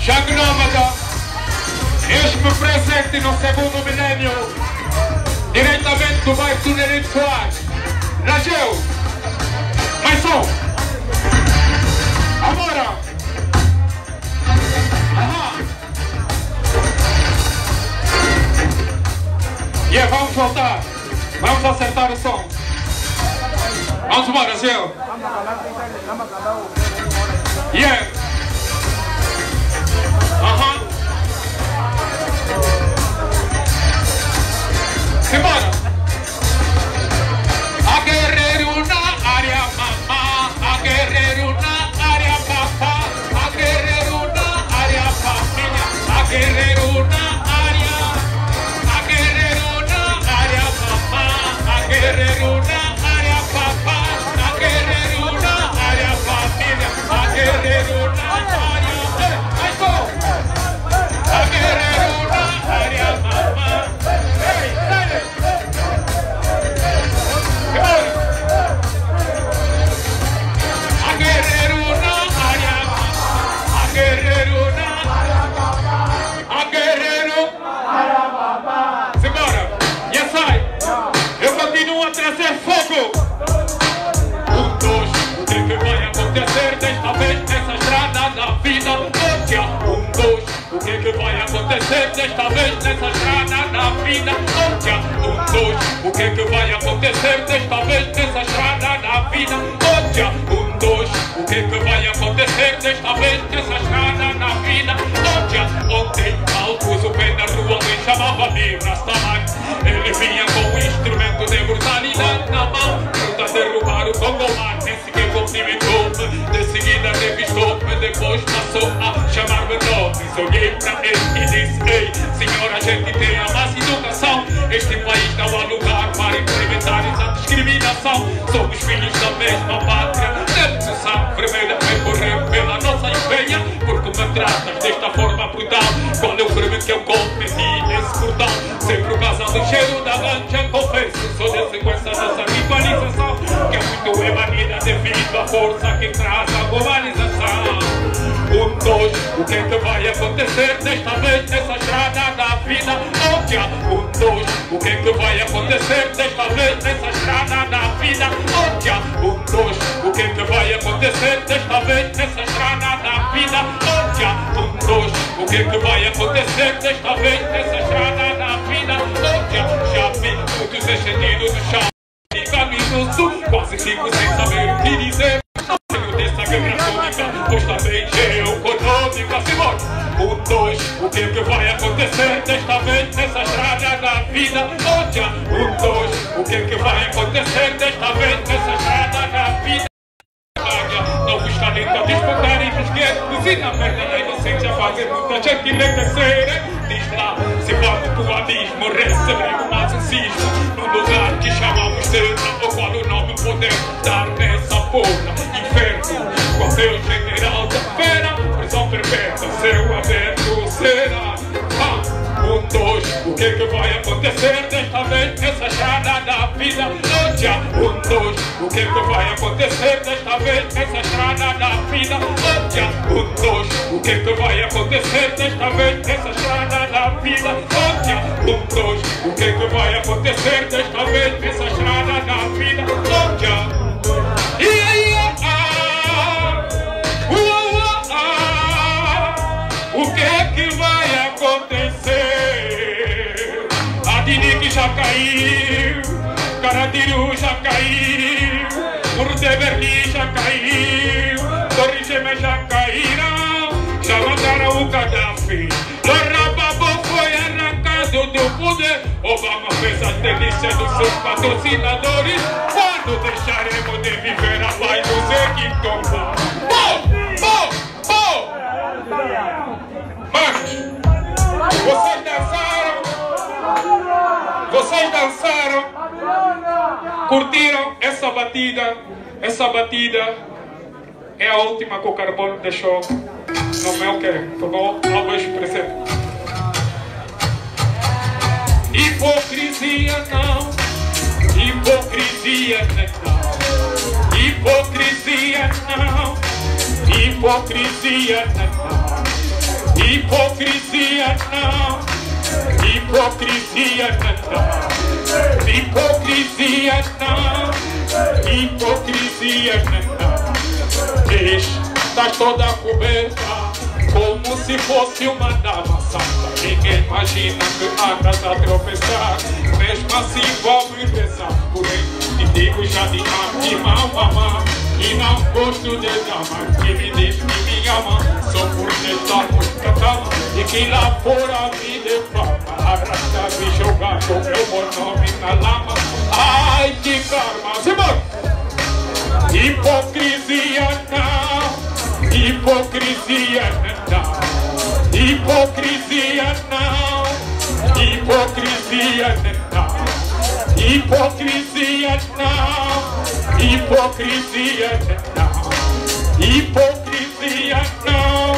Xangnamata, este presente no segundo milênio, diretamente do bairro do Nerito Soares. Nasceu, mais som. Agora. Aham. Yeah, vamos voltar. Vamos acertar o som. Antumaka sio? Yeah. Uh-huh. Kimana? Acontecer desta vez nessa estrada da vida? Olha, um, dois, o que que vai acontecer desta vez nessa estrada da vida? Olha, um, dois, o que que vai acontecer desta vez nessa estrada da vida? Olha, ontem, mal pus o pé na rua, alguém chamava-me Rastaman. Ele vinha com um instrumento de brutalidade na mão, tenta derrubar o Congomar. Disse que cumprimentou-me, de seguida revistou-me, depois passou a chamar-me nomes. Olhei para ele gente tem a mais educação. Este país não há lugar para implementar essa discriminação. Somos filhos da mesma pátria. Temos o sangue vermelho a correr pela nossa empenha. Porque me tratas desta forma brutal. Qual é o crime que eu cometi nesse portal? Sempre por causa do cheiro da ganja, confesso. Sou de sequência dessa rivalização. Que é muito evadida devido à força que traz a globalização. Um, dois, o que é que vai acontecer desta vez nessa estrada da vida? Olha, um, dois, o que é que vai acontecer desta vez nessa estrada da vida? Olha, um, dois, o que é que vai acontecer desta vez nessa estrada da vida? Olha, um, dois, o que é que vai acontecer desta vez nessa estrada da vida? Olha, já vi muitos descendidos do chão. Caminho sul, quase fico sem saber o que dizer. Dois, o que é que vai acontecer desta vez nessa estrada da vida? Olha, um, dois, o que é que vai acontecer desta vez nessa estrada da vida? Novos talentos a disputarem nos guetos e na merda da inocência fazer muita gente enriquecer. Diz lá, se vamos pro abismo, recebemos sismo num lugar que chamamos terra, o qual o nome poder dar nessa porra. Inferno, seu general da fera, prisão perpétua, céu aberto será. Ah, um, dois, o que que vai acontecer desta vez nessa estrada da vida? Olha, um, dois, o que que vai acontecer desta vez nessa estrada da vida? Olha, um, dois, o que que vai acontecer desta vez nessa estrada da vida? Olha, um, dois, o que que vai acontecer desta vez nessa estrada da vida? Olha, vai acontecer? A Dinique já caiu, Caratiru já caiu, Urdeberni já caiu, Torre Gêmea já caíram, já mataram o Gaddafi. Lorababo foi arrancado do poder, Obama fez as delícias dos seus patrocinadores. Quando deixaremos de viver a paz dos Egiptos? Bom, vocês dançaram? Vocês dançaram? Curtiram essa batida? Essa batida é a última que o carbono deixou no meu que tornou algo expressivo. Hipocrisia não, hipocrisia não, hipocrisia não, hipocrisia não, hipocrisia não, hipocrisia não, hipocrisia não, hipocrisia não. Estás toda coberta como se fosse uma dama santa. Ninguém imagina que andas a tropeçar. Mesmo assim vamos rezar. Porém, te digo já de antemão, mamã. E não gosto de dama que me diz que me ama. Só por estarmos cantando e que lá fora me dê fama. Arrastar e jogar com meu nome na lama. Ai, que karma! Simbora! Hipocrisia não, hipocrisia não, hipocrisia não, hipocrisia não, hipocrisia não, hipocrisia não, hipocrisia não,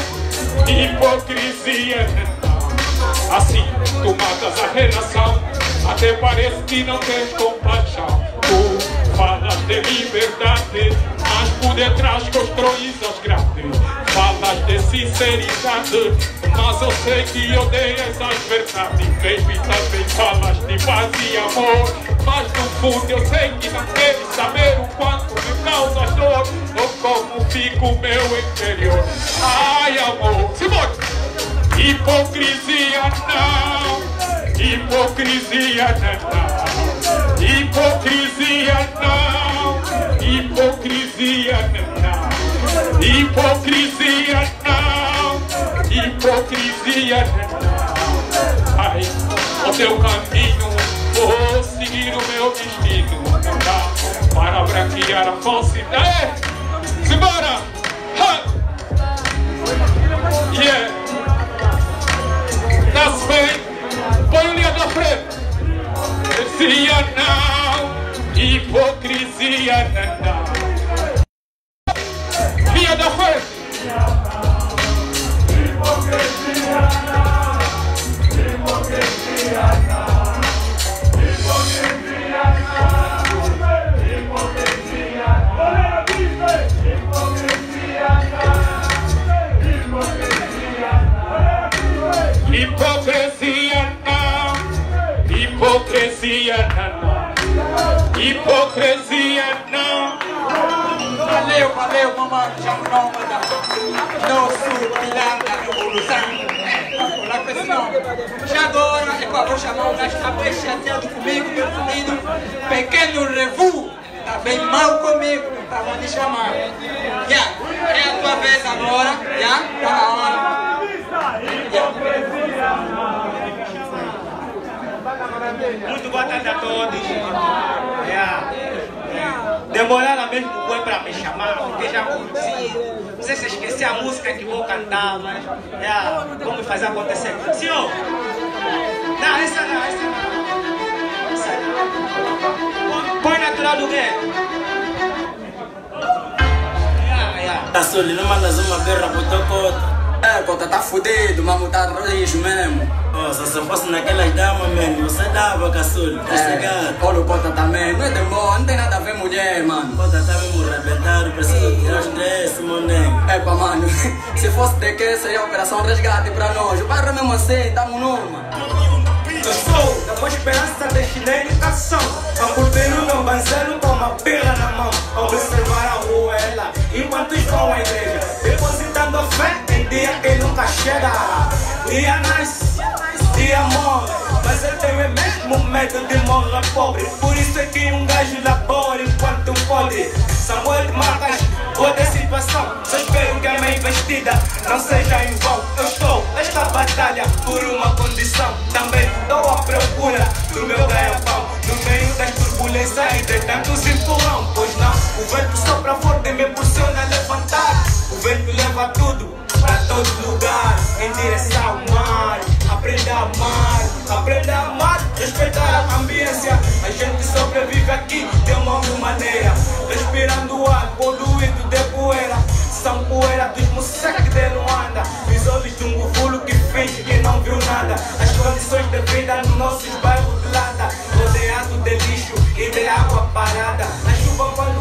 hipocrisia não. Assim tu matas a relação, até parece que não tens compaixão. Tu Falas de liberdade, mas por detrás construís as grades. Falas de sinceridade, mas eu sei que odeias as verdades. Baby, também falas de paz e amor, mas no fundo eu sei que não queres saber o quanto me causa dor, ou como fica o meu interior. Ai, amor, Simone! Hipocrisia não, hipocrisia não, hipocrisia não hipocrisia não, hipocrisia não, hipocrisia não. Ai, o teu caminho, vou seguir o meu destino, dá para branquear a falsidade. Simbora! Ha! Yeah! That's bem. Põe o linha da frente. Hipocrisia não, hipocrisia não. Linha da frente. Hipocrisia não, hipocrisia não. Hipocrisia não, hipocrisia não. Hipocrisia Valeu, valeu, mamãe, já nómada. Nosso pilar da revolução. Olá, pessoal. Já agora, é para vou chamar o gajo que está bem chateado comigo, meu menino. Pequeno Revu. Está bem mal comigo, não estava me chamar. Já, é a tua vez agora. Já, está na hora. Muito boa tarde a todos. Demoraram mesmo pouco para me chamar, porque já conheci. Não sei se esqueci a música que vou cantar, mas yeah, vamos fazer acontecer. Senhor! Não, essa não, essa não. Essa não. Põe natural do. Tá uma berra pro teu cota. É, cota tá fudido, mamo tá rijo mesmo. Nossa, se eu fosse naquelas damas, mano, você dava, caçulho, tá chegado. Olha o cota também, não é demora, não tem nada a ver mulher, mano. Cota tá mesmo arrebentado, preciso tirar o stress, monego. É pá, mano, *laughs* se fosse de que seria operação resgate pra nós. O bairro mesmo assim, tamo numa. Eu sou da boa esperança destinei educação. Amortei no meu banzeiro com uma pila na mão. Observar a rua, ela, enquanto estou à igreja. Depositando fé dia que nunca chega. Dia nasce, dia morre. Mas eu tenho mesmo medo de morrer pobre. Por isso é que um gajo labora enquanto pode. Samuel de Marcas, outra situação. Só espero que a minha investida não seja em vão. Eu estou nesta batalha por uma condição. Também estou à procura do meu ganha-pão. No meio das turbulências e de tantos empurrão. Pois não, o vento sopra forte e me impulsiona a levantar. O vento leva tudo para todo lugar, em direção ao mar. Aprenda a amar, aprenda a amar, respeitar a ambiência. A gente sobrevive aqui de uma maneira, respirando ar poluído de poeira. São poeira dos moleques de Luanda, os olhos de um guvulo que finge que não viu nada. As condições de vida nos nossos bairros de lata, rodeado de lixo e de água parada. A chuva quando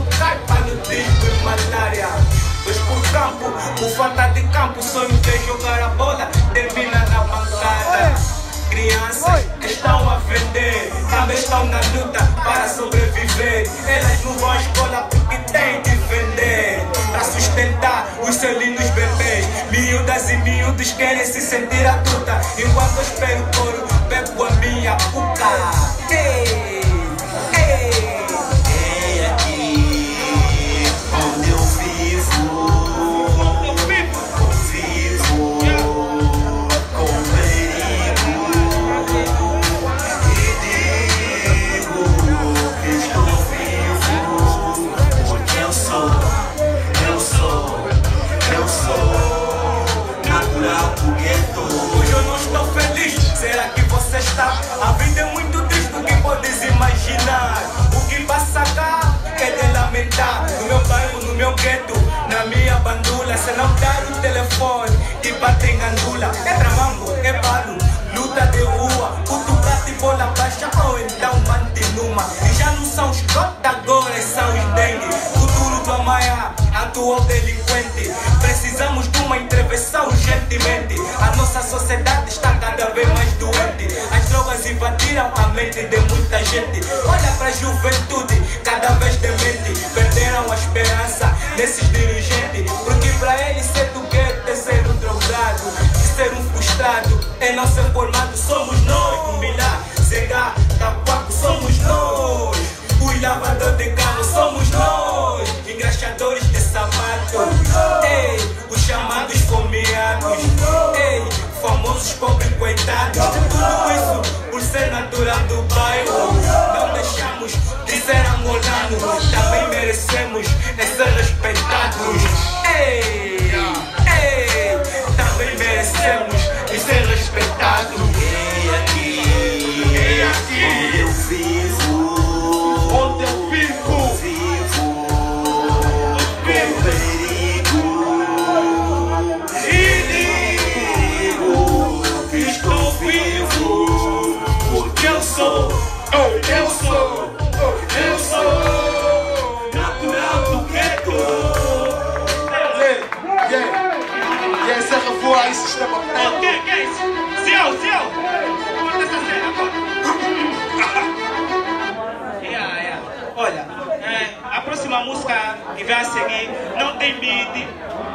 campo, o falta de campo, sonho de jogar a bola, termina na bancada. Crianças estão a vender, também estão na luta para sobreviver. Elas não vão à escola porque têm de vender. Para sustentar os seus lindos bebês. Miúdas e miúdos querem se sentir adulta. Enquanto eu espero o couro, bebo a minha puta. A vida é muito triste do que podes imaginar. O que passa cá é de lamentar. No meu bairro, no meu gueto, na minha bandula. Se não dar o telefone e bater em gandula, é tramango, é balo, luta de rua. Cutucar de bola baixa ou então mante numa. E já não são os cota agora, são os dengue. Futuro amanhã, atual delinquente. Precisamos de uma intervenção urgentemente. A nossa sociedade está cada vez mais doente. As drogas invadiram a mente de muita gente. Olha para a juventude, cada vez demente. Perderam a esperança nesses dirigentes. Porque para eles ser do gueto é ser um drogado. E ser um frustrado é não ser formado. Somos nós, um milhar, zegar. tabaco somos nós. Os lavadores de carro somos nós. Engraxadores de sapato. Ei, os chamados fomeados. Ei, famosos pobres coitados. A próxima música que vai a seguir não tem beat.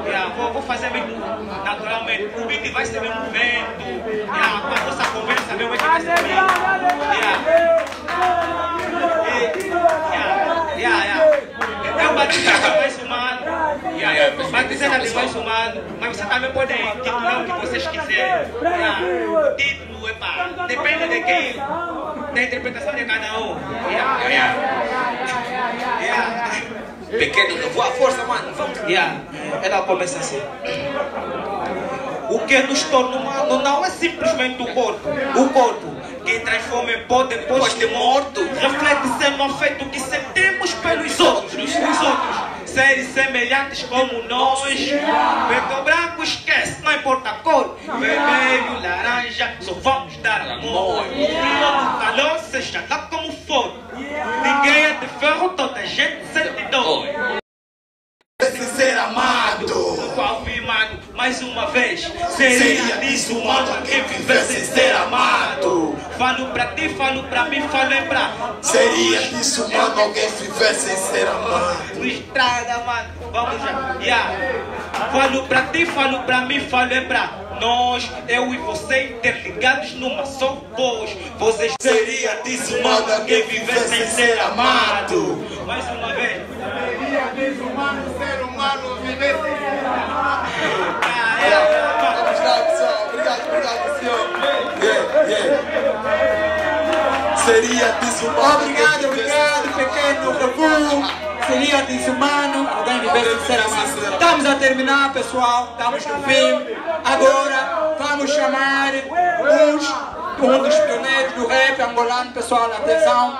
Yeah, vou, vou fazer mesmo naturalmente. O beat vai ser mesmo vento. Yeah, com a nossa conversa mesmo é que vai ser. Yeah. Yeah, yeah, yeah. Eu batizei na voz humana. Yeah, yeah. Batizei na voz humana. Mas você também pode titular o que vocês quiserem. Yeah. Título, epá, depende de quem, da interpretação de cada um. Yeah, yeah. Yeah. Pequeno, não voa força, mano. Vamos. Yeah. Ela começa assim. O que nos torna humano não é simplesmente o corpo. O corpo que transforma em pó depois de morto reflete ser no afeto que sentimos pelos outros. Os outros, seres semelhantes como nós. Preto ou branco, esquece, não importa a cor. Vermelho, laranja, só vamos dar amor. Frio, calor, seja lá como for. Ninguém é de ferro, toda gente sente dor. ser amado. Qual mimado, mais uma vez, seria desumano alguém viver sem ser amado. Falo pra ti, falo pra mim, falo é pra. Seria desumano alguém viver sem ser amado. No estrada, mano, vamos já. Yeah. Falo pra ti, falo pra mim, falo é pra. Nós, eu e você interligados numa só voz. Vocês Seria desumano alguém viver sem ser amado. mais uma vez. Seria desumano ser humano viver sem ser amado. Vamos lá, pessoal. Obrigado, obrigado, senhor. Yeah, yeah. Seria desumano. Obrigado, obrigado, pequeno Rabu. Seria desumano alguém viver amado. Estamos a terminar, pessoal. Estamos no fim. Agora vamos chamar uns, um dos pioneiros do rap angolano, pessoal, atenção.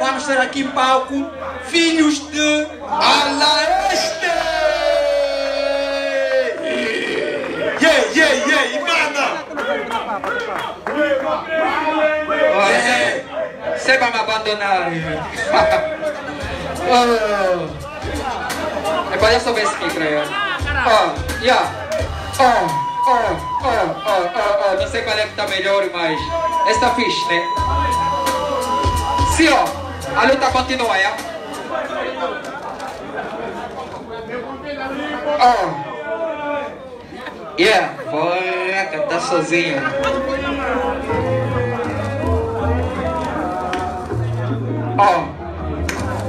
Vamos ter aqui em palco filhos de Alaeste! Yeah, yeah, yeah, Imana! É, você vai me abandonar. *laughs* oh. É esse micro aí. Oh, yeah. Oh, oh, oh, oh, oh, oh. Não sei qual é que tá melhor, mas esse tá fixe, né? Sim, ó. A luta continua, é? Oh. Yeah, bora cantar sozinho. Ó.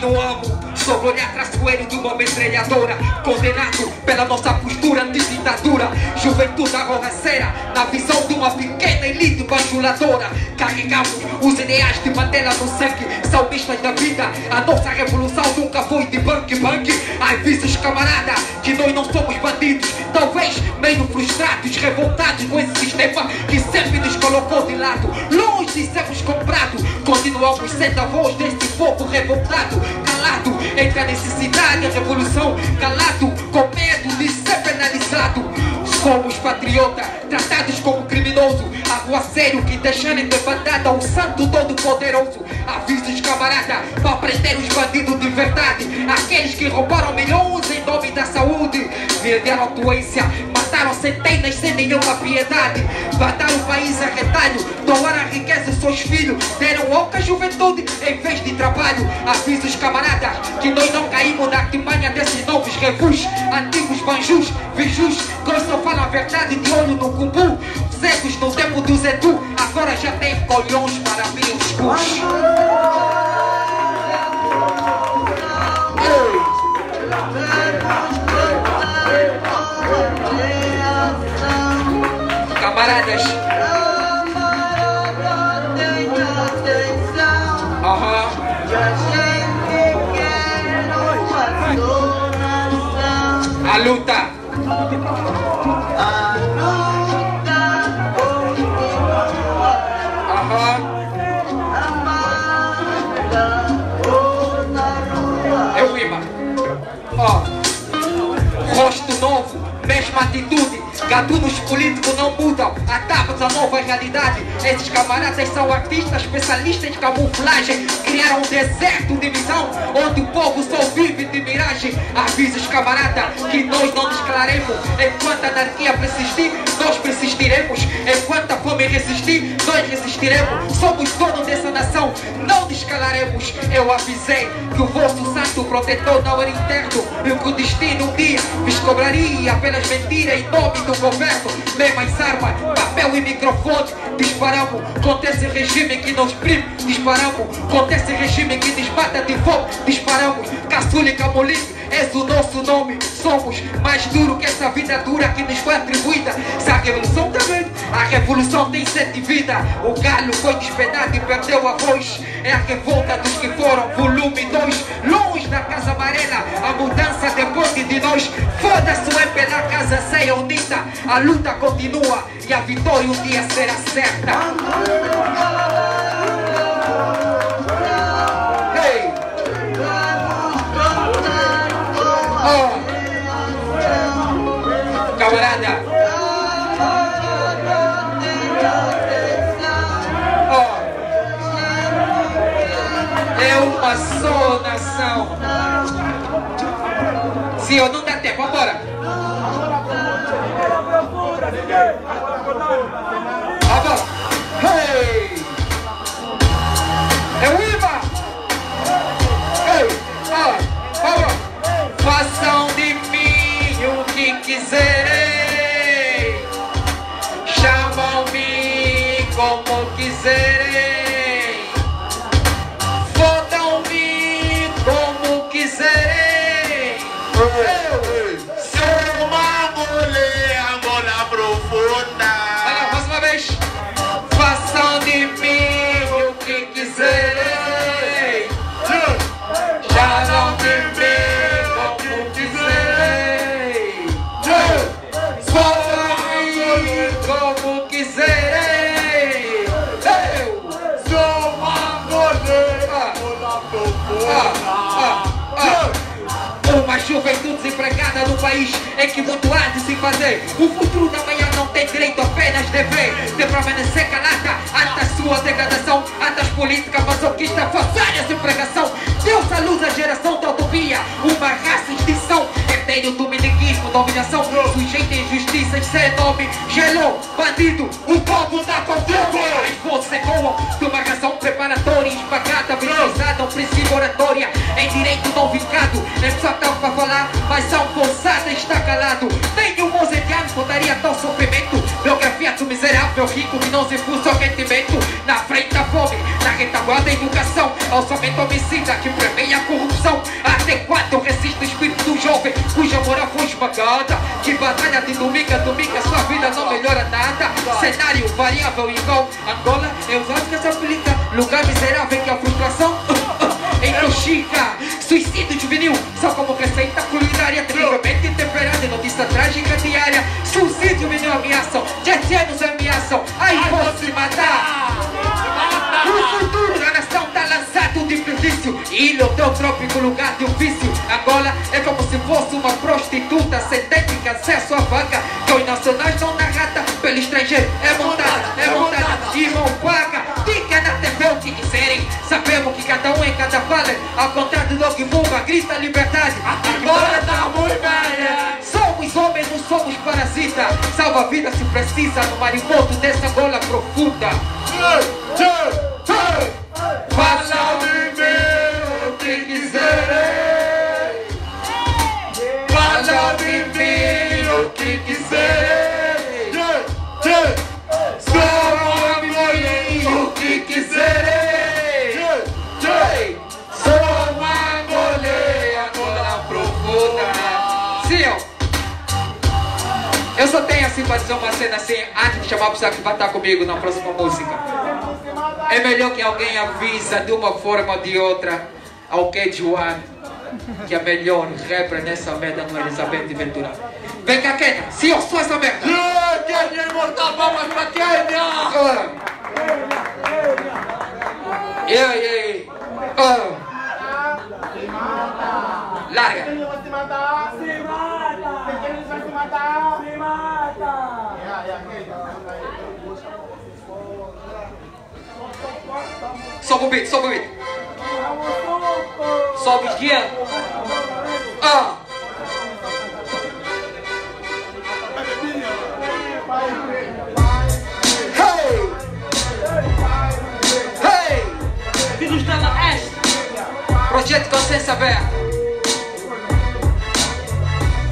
Continuamos o olhar traiçoeiro de uma metralhadora Condenado pela nossa postura anti-ditadura Juventude arrogaceira Na visão de uma pequena elite bajuladora. Carregamos os ideais de Mandela no sangue Salmistas da vida. A nossa revolução nunca foi de bang bang. Avisos camarada Que nós não somos bandidos Talvez meio frustrados Revoltados com esse sistema Que sempre nos colocou de lado. Longe de sermos comprados Continuamos sendo a voz desse povo revoltado Calado entre a necessidade e a revolução Calado com medo de ser penalizado Somos patriota, tratados como criminoso aguaceiro que deixarem levantada o santo todo poderoso. Avisos, camarada, para prender os bandidos de verdade. Aqueles que roubaram milhões em nome da saúde. Venderam doença, mataram centenas sem nenhuma piedade. Mataram o país a retalho, doaram a riqueza aos seus filhos. Deram oca juventude em vez de trabalho. Avisos, camaradas, que nós não caímos na artimanha desses novos rebus. Antigos banjus, que hoje só falam a verdade de olho no cumbu. Cegos no tempo do Zedu, agora já tem colhões para abrir os cus. Camaradas. Aham. A luta. É o imã. Ó. Rosto novo, mesma atitude. Gatunos políticos não mudam, adaptam a nova realidade. Esses camaradas são artistas especialistas em camuflagem. Criaram um deserto de visão, onde o povo só vive de miragem. Avisos, camarada, que nós não desclaremos. Enquanto a anarquia persistir, nós persistiremos. Enquanto a fome resistir, nós resistiremos. Somos donos dessa nação, não descalaremos. Eu avisei que o vosso santo protetor não era interno. E que o destino um dia vos cobraria pelas mentiras em nome do governo. Mesmas armas, papel e microfone. Disparamos contra esse regime que nos prime. Disparamos contra esse regime que nos mata de fome. Disparamos, caçula e camolique. És o nosso nome, somos mais duro que essa vida dura que nos foi atribuída. Se a revolução também, a revolução tem sete vida. O galo foi despedado e perdeu a voz. É a revolta dos que foram, volume 2. Longe da Casa Amarela, a mudança depende de nós. Foda-se o na Casa Ceia Unida. A luta continua e a vitória um dia será certa. Ou não dá tempo, vambora. Vamos. Juventude desempregada no país é que muito há de se fazer. O futuro da manhã não tem direito, apenas dever. De permanecer calada até sua degradação, até as políticas masoquistas fazerem essa pregação. Deus à luz a geração da utopia, uma raça extinção. Herdeiro do miliquismo, dominação, sujeito a injustiças, sem nome, gelou, bandido, o povo tá com fogo. As vozes ecoam de uma razão preparatória, espagada, visualizada, um princípio oratória, em direito não vincado. É só tão pra falar, mas são forçada está calado. Nenhum mozediano poderia tal sofrimento. Do miserável rico que não se impulsa ao rendimento. Na frente da fome, na retaguarda da educação, ao somente homicida que premeia a corrupção. Até quando resiste o espírito do jovem cuja moral foi esmagada? Que batalha de domingo a domingo, a sua vida não melhora nada. Cenário variável igual Angola, eu acho que essa aplica. Lugar miserável que a frustração. Em Coxica, suicídio juvenil, só como receita culinária terrivelmente temperada, notícia trágica diária. Suicídio juvenil ameaçam, tchetchenos ameaçam, aí vou se matar tá lançado desperdício. Ilha trópico, lugar de ofício. Agora é como se fosse uma prostituta Sem técnica, acesso à vaga. Que os nacionais são na rata Pelo estrangeiro é montada, é montada é é Irmão, paga, fica na TV o que quiserem. Sabemos que cada um em cada fala Ao contrário do Ogmumba, grita liberdade. Agora tá muito bem. Somos homens, não somos parasitas. Salva a vida se precisa No marimbondo dessa Gola profunda. Fala de mim o que quiserem. Fala de mim o que quiserem. Sou angolino o que quiserem. Sou angolê, Angola profunda. Sim. Eu só tenho assim pra dizer uma cena assim, antes de chamar o pessoal que vai estar comigo na próxima música. É melhor que alguém avisa de uma forma ou de outra ao Kejuan que a melhor rapper nessa merda não é Elizabeth Ventura. Vem cá, Kenya, sim, eu sou essa merda. Kenya imortal, palmas pra Kenya! E aí, e aí? Ah. Larga. Sobe o beat, sobe o beat. Sobe o beat. Ah. Hey! Hey! Filhos da Laeste. Projeto Consciência Aberta.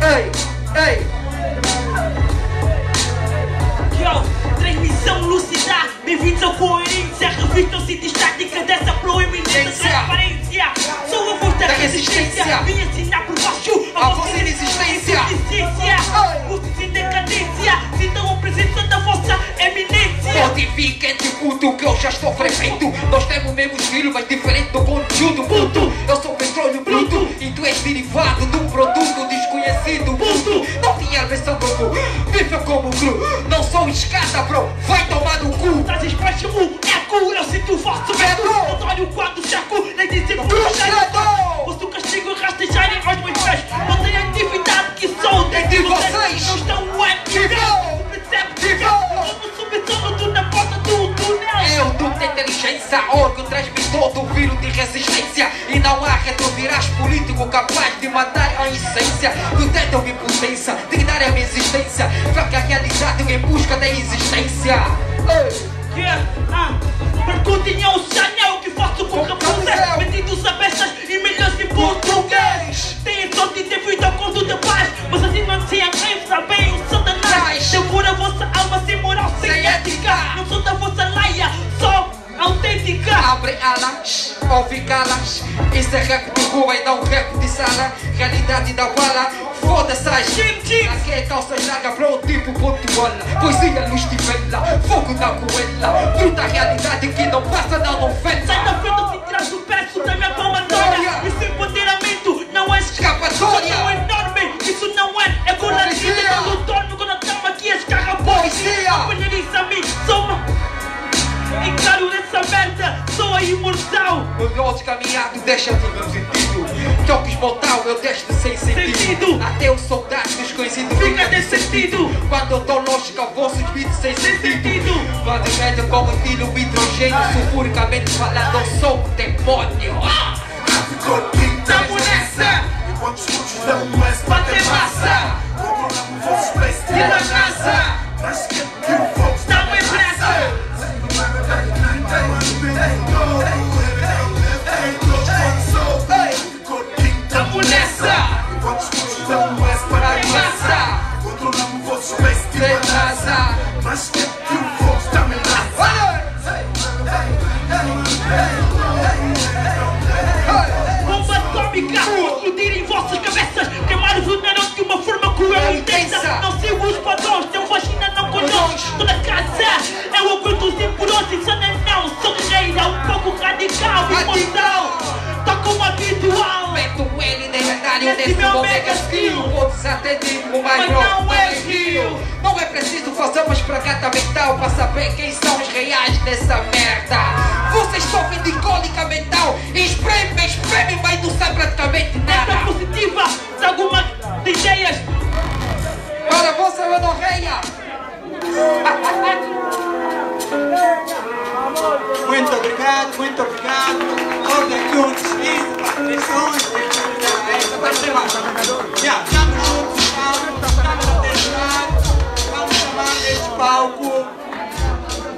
Ei, ei. Yo, transmissão lúcida, bem-vindos ao Coerência. Revistam-se de estática dessa proeminente transparência. Sou a voz da resistência, vim ensinar por baixo a vossa inexistência. Vocês em decadência, sintam a presença da vossa eminência. Modifiquem de puto que eu já estou frequento. Nós temos mesmos filhos, mas diferente do conteúdo puto. Eu sou petróleo bruto e tu és derivado de um produto desconhecido puto. Não tinha versão Goku, vive como cru. Não sou escada, bro, vai tomar no cu. Trazes baixo o eco, eu sinto o vosso veto. Notório quando seco, nem dizer bruxado. Vosso castigo rastejarem aos meus pés. E não há retrovirás político capaz de matar a essência Do teto me potência, de dar a minha existência Fraca a realidade em busca da existência. Yeah, ah, percutem ao chanel que faço com Rapunzel Metidos a bestas e milhões em português. Têm sorte devido ao conto de paz Mas assim não se arranca bem o satanás. Devora a vossa alma sem moral, sem ética. Não sou da vossa laia, só autêntica. Abre alas, ouve calas Isso é rap de rua e não rap de sala. Realidade da bala, foda-se as Aqui é calças larga para o tipo pontual Poesia luz de vela, fogo na goela. Bruta realidade que não passa na novela. Sai da frente se traz o peço da minha palmatória Esse empoderamento não é escapatória. Não é enorme, isso não é É com a vida não torno quando a trama aqui escarra Poesia. Companheiriza-me, sou uma Encaro nessa merda, sou a imortal. Meu Deus caminhado deixa de meu sentido. Toques mortal, eu deixo de sem sentido. Até o soldado desconhecido Fica desse sentido. Quando eu tô lógica, vossos beats sem sentido. Quando médio combustível hidrogênio. Sulfuricamente falando, eu sou um demônio. Tamo nessa Enquanto os putos dão um S pra ter massa. Controlamos o vosso space E da raça Mas que que o fogo Tamo em pressa Raça Mas que fogo está me Bomba atômica, explodir em vossas cabeças! Queimar o neurão de uma forma cruel e intensa! Não sigo os padrões, teu vagina não conhece Toda casa, eu aguento os impuros e sana não Sou guerreira, um pouco radical, imortal Toco uma habitual Meto ele lendário Esse nesse meu mega skill. Vou desatendido, mas Mas não não é é skill. Não é preciso fazer uma espragata mental Pra saber quem são os reais dessa merda. Vocês sofrem de cólica mental Espreme, espreme, mas não sai praticamente Essa nada. positiva, trago uma de ideias. Para você, Menorreia *laughs* Muito obrigado, muito obrigado. ordem que um deslize, patrões, essa vai ser mais. Já, estamos juntos, estamos, estamos a terminar. Vamos chamar este palco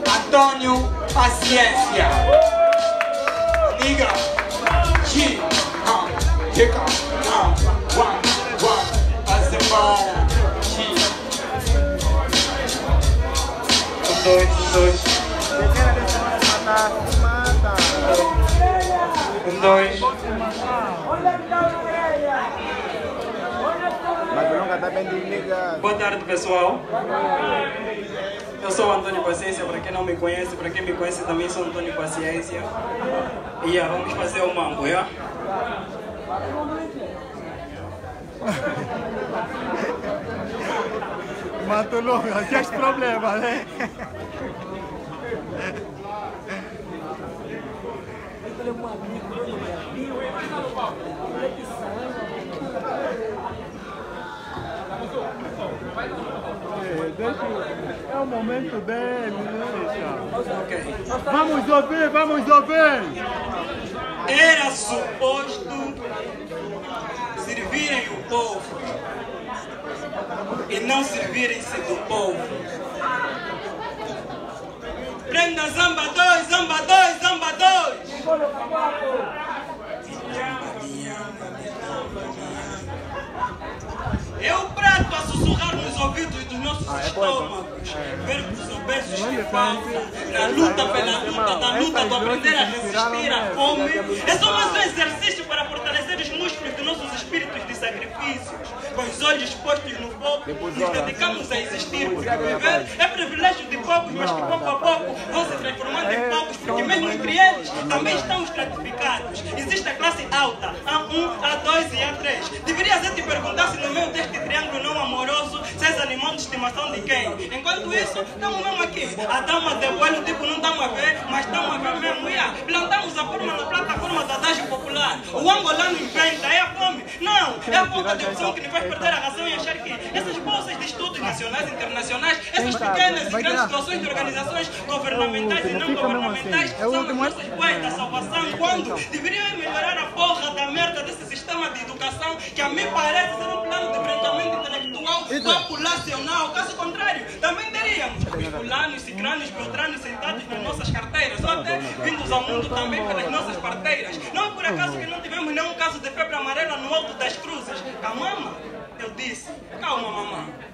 Antônio Paciência. Liga. G, fica, one, Boa tarde, pessoal. Eu sou o Antônio Paciência, para quem não me conhece, para quem me conhece também sou Antônio Paciência. E yeah, vamos fazer o mambo, yeah? Matulong, just problema, né? Deixa- É o momento dele, deixa. Vamos ouvir, vamos ouvir! Era suposto servirem o povo e não servirem-se do povo. Prenda Zamba 2, Zamba 2, Zamba 2! É o prato a sussurrar ouvidos dos nossos estômagos. Ver os obesos que faltam na luta pela luta, na luta do aprender a resistir à fome. É só mais um exercício para fortalecer os músculos dos nossos espíritos de sacrifícios. Com os olhos postos no fogo, nos dedicamos a existir, porque viver é privilégio de poucos, mas que pouco a pouco vão se transformando em poucos, porque mesmo entre eles também estão estratificados. Existe a classe alta, A1, A2 e A3. Deverias eu te perguntar se no meio deste triângulo não amoroso, se és animal de estimação de quem? Enquanto isso, estamos mesmo aqui. A dama de olho, tipo, não estamos a ver, mas estamos a ver mesmo. Yeah. Plantamos a forma na plataforma da adagio popular. O angolano inventa, é a fome. Não, é a falta de opção que nos faz perder a razão e achar que essas bolsas de estudos nacionais e internacionais, essas pequenas e grandes situações de organizações governamentais e não governamentais, são as nossas boias da salvação, quando deveriam melhorar a porra da merda desse sistema de educação que a mim parece ser um plano de branqueamento intelectual populacional. Caso contrário, também teríamos os fulanos, cicranos, beltranos sentados nas nossas carteiras, ou até vindos ao mundo também pelas nossas parteiras. Não é por acaso que não tivemos nenhum caso de febre amarela no Alto das Cruzes. Calma, eu disse. Calma, mamãe.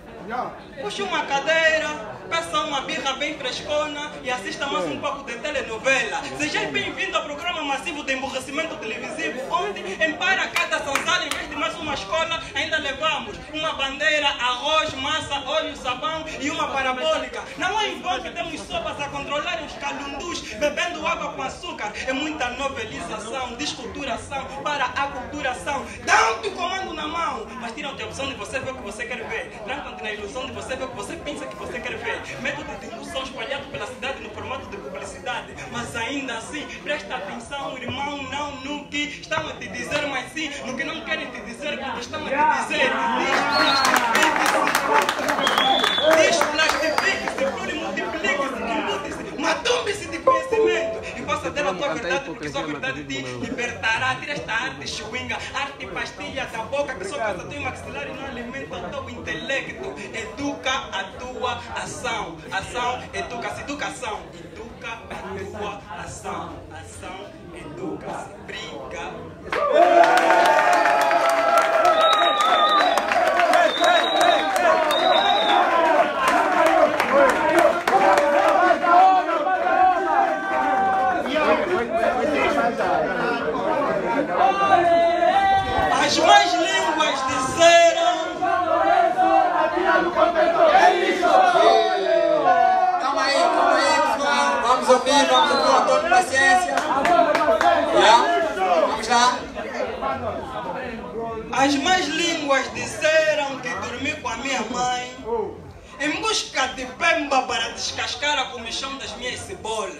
Puxe uma cadeira, peça uma birra bem frescona e assista mais um pouco de telenovela. Seja bem-vindo ao programa massivo de emborrecimento televisivo, onde em para cada sanzala, em vez de mais uma escola, ainda levamos uma bandeira, arroz, massa, óleo, sabão e uma parabólica. Não é em vão que temos sopas a controlar os calundus, bebendo água com açúcar. É muita novelização, desculturação para a culturação. Dão-te o comando na mão, mas tiram-te a opção de você ver o que você quer ver. Trancam-te na ilusão de você ver o que você pensa que você quer ver. Método de indução espalhado pela cidade no formato de publicidade. Mas ainda assim, presta atenção, irmão, não no que estão a te dizer, mas sim no que não querem te dizer quando estão a te dizer. Faça dela a tua verdade, porque só a verdade te libertará. Tira esta arte chewinga, arte pastilha da boca que só causa teu maxilar e não alimenta o teu intelecto. Educa a tua ação. Ação, educa-se, educação. Educa a tua ação. Ação, educa-se. Briga. As mais línguas disseram. Calma aí, calma aí, pessoal. Vamos ouvir, vamos ouvir o Antônio Paciência. Já? Vamos lá. As más línguas disseram que dormi com a minha mãe em busca de pemba para descascar a comichão das minhas cebolas.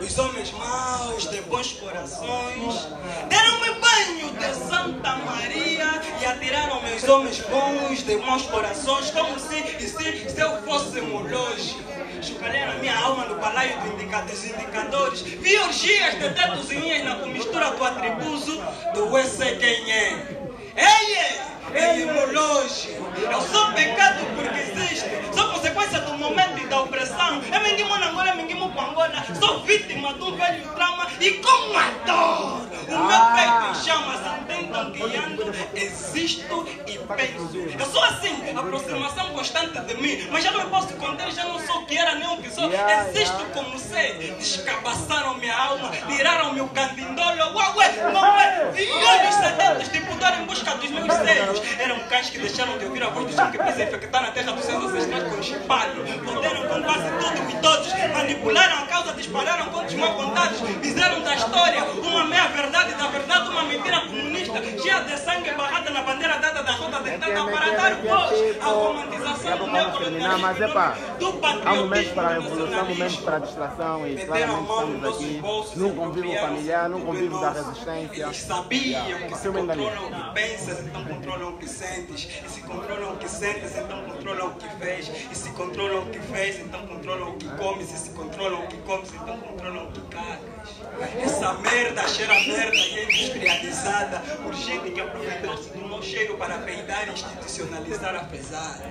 Os homens maus, de bons corações, deram-me banho de Santa Maria e atiraram meus homens bons, de bons corações, como se, se, se eu fosse mológico. Chucarei na minha alma no balaio indica- dos indicadores. Vi orgias de dedos e na comistura do atributo do eu sei quem é. Ei, ei, etimológico. Eu sou pecado porque existe. Sou consequência do momento e da opressão. Eu menguimo na Angola, com Angola. Sou vítima de um velho trauma e com a dor. O meu peito em chamas, andando, guiando. Existo e penso. Eu sou assim, aproximação constante de mim. Mas já não me posso conter, já não sou o que era nem o que sou. Existo como sei. Descabaçaram minha alma, tiraram meu candindolo. Ué, ué, não é? E olhos sedentos de pudor em busca dos meus seios. Eram cães que deixaram de ouvir a voz do chão que pisa infectar na terra dos seus ancestrais com chipalho. Poderam com quase tudo e todos. Manipularam a causa, dispararam contos mal contados. Fizeram da história uma meia verdade, da verdade uma mentira comunista. Cheia de sangue barrada na bandeira dada da rota dentada para dar voz à romantização do é neocolonialismo. há momentos para a evolução, há momentos para a distração e claramente estamos aqui num convívio familiar, num convívio da resistência. Eles sabiam que se controlam o que pensas, então controlam o que sentes. E se controlam o que sentes, então controlam o que vês. E se controlam o que vês, então controlam o que comes. E se controlam o que comes, então controlam o que cagas. Essa merda cheira merda e é industrializada. Por gente que aproveitou-se do mau cheiro para peidar e institucionalizar a pesada.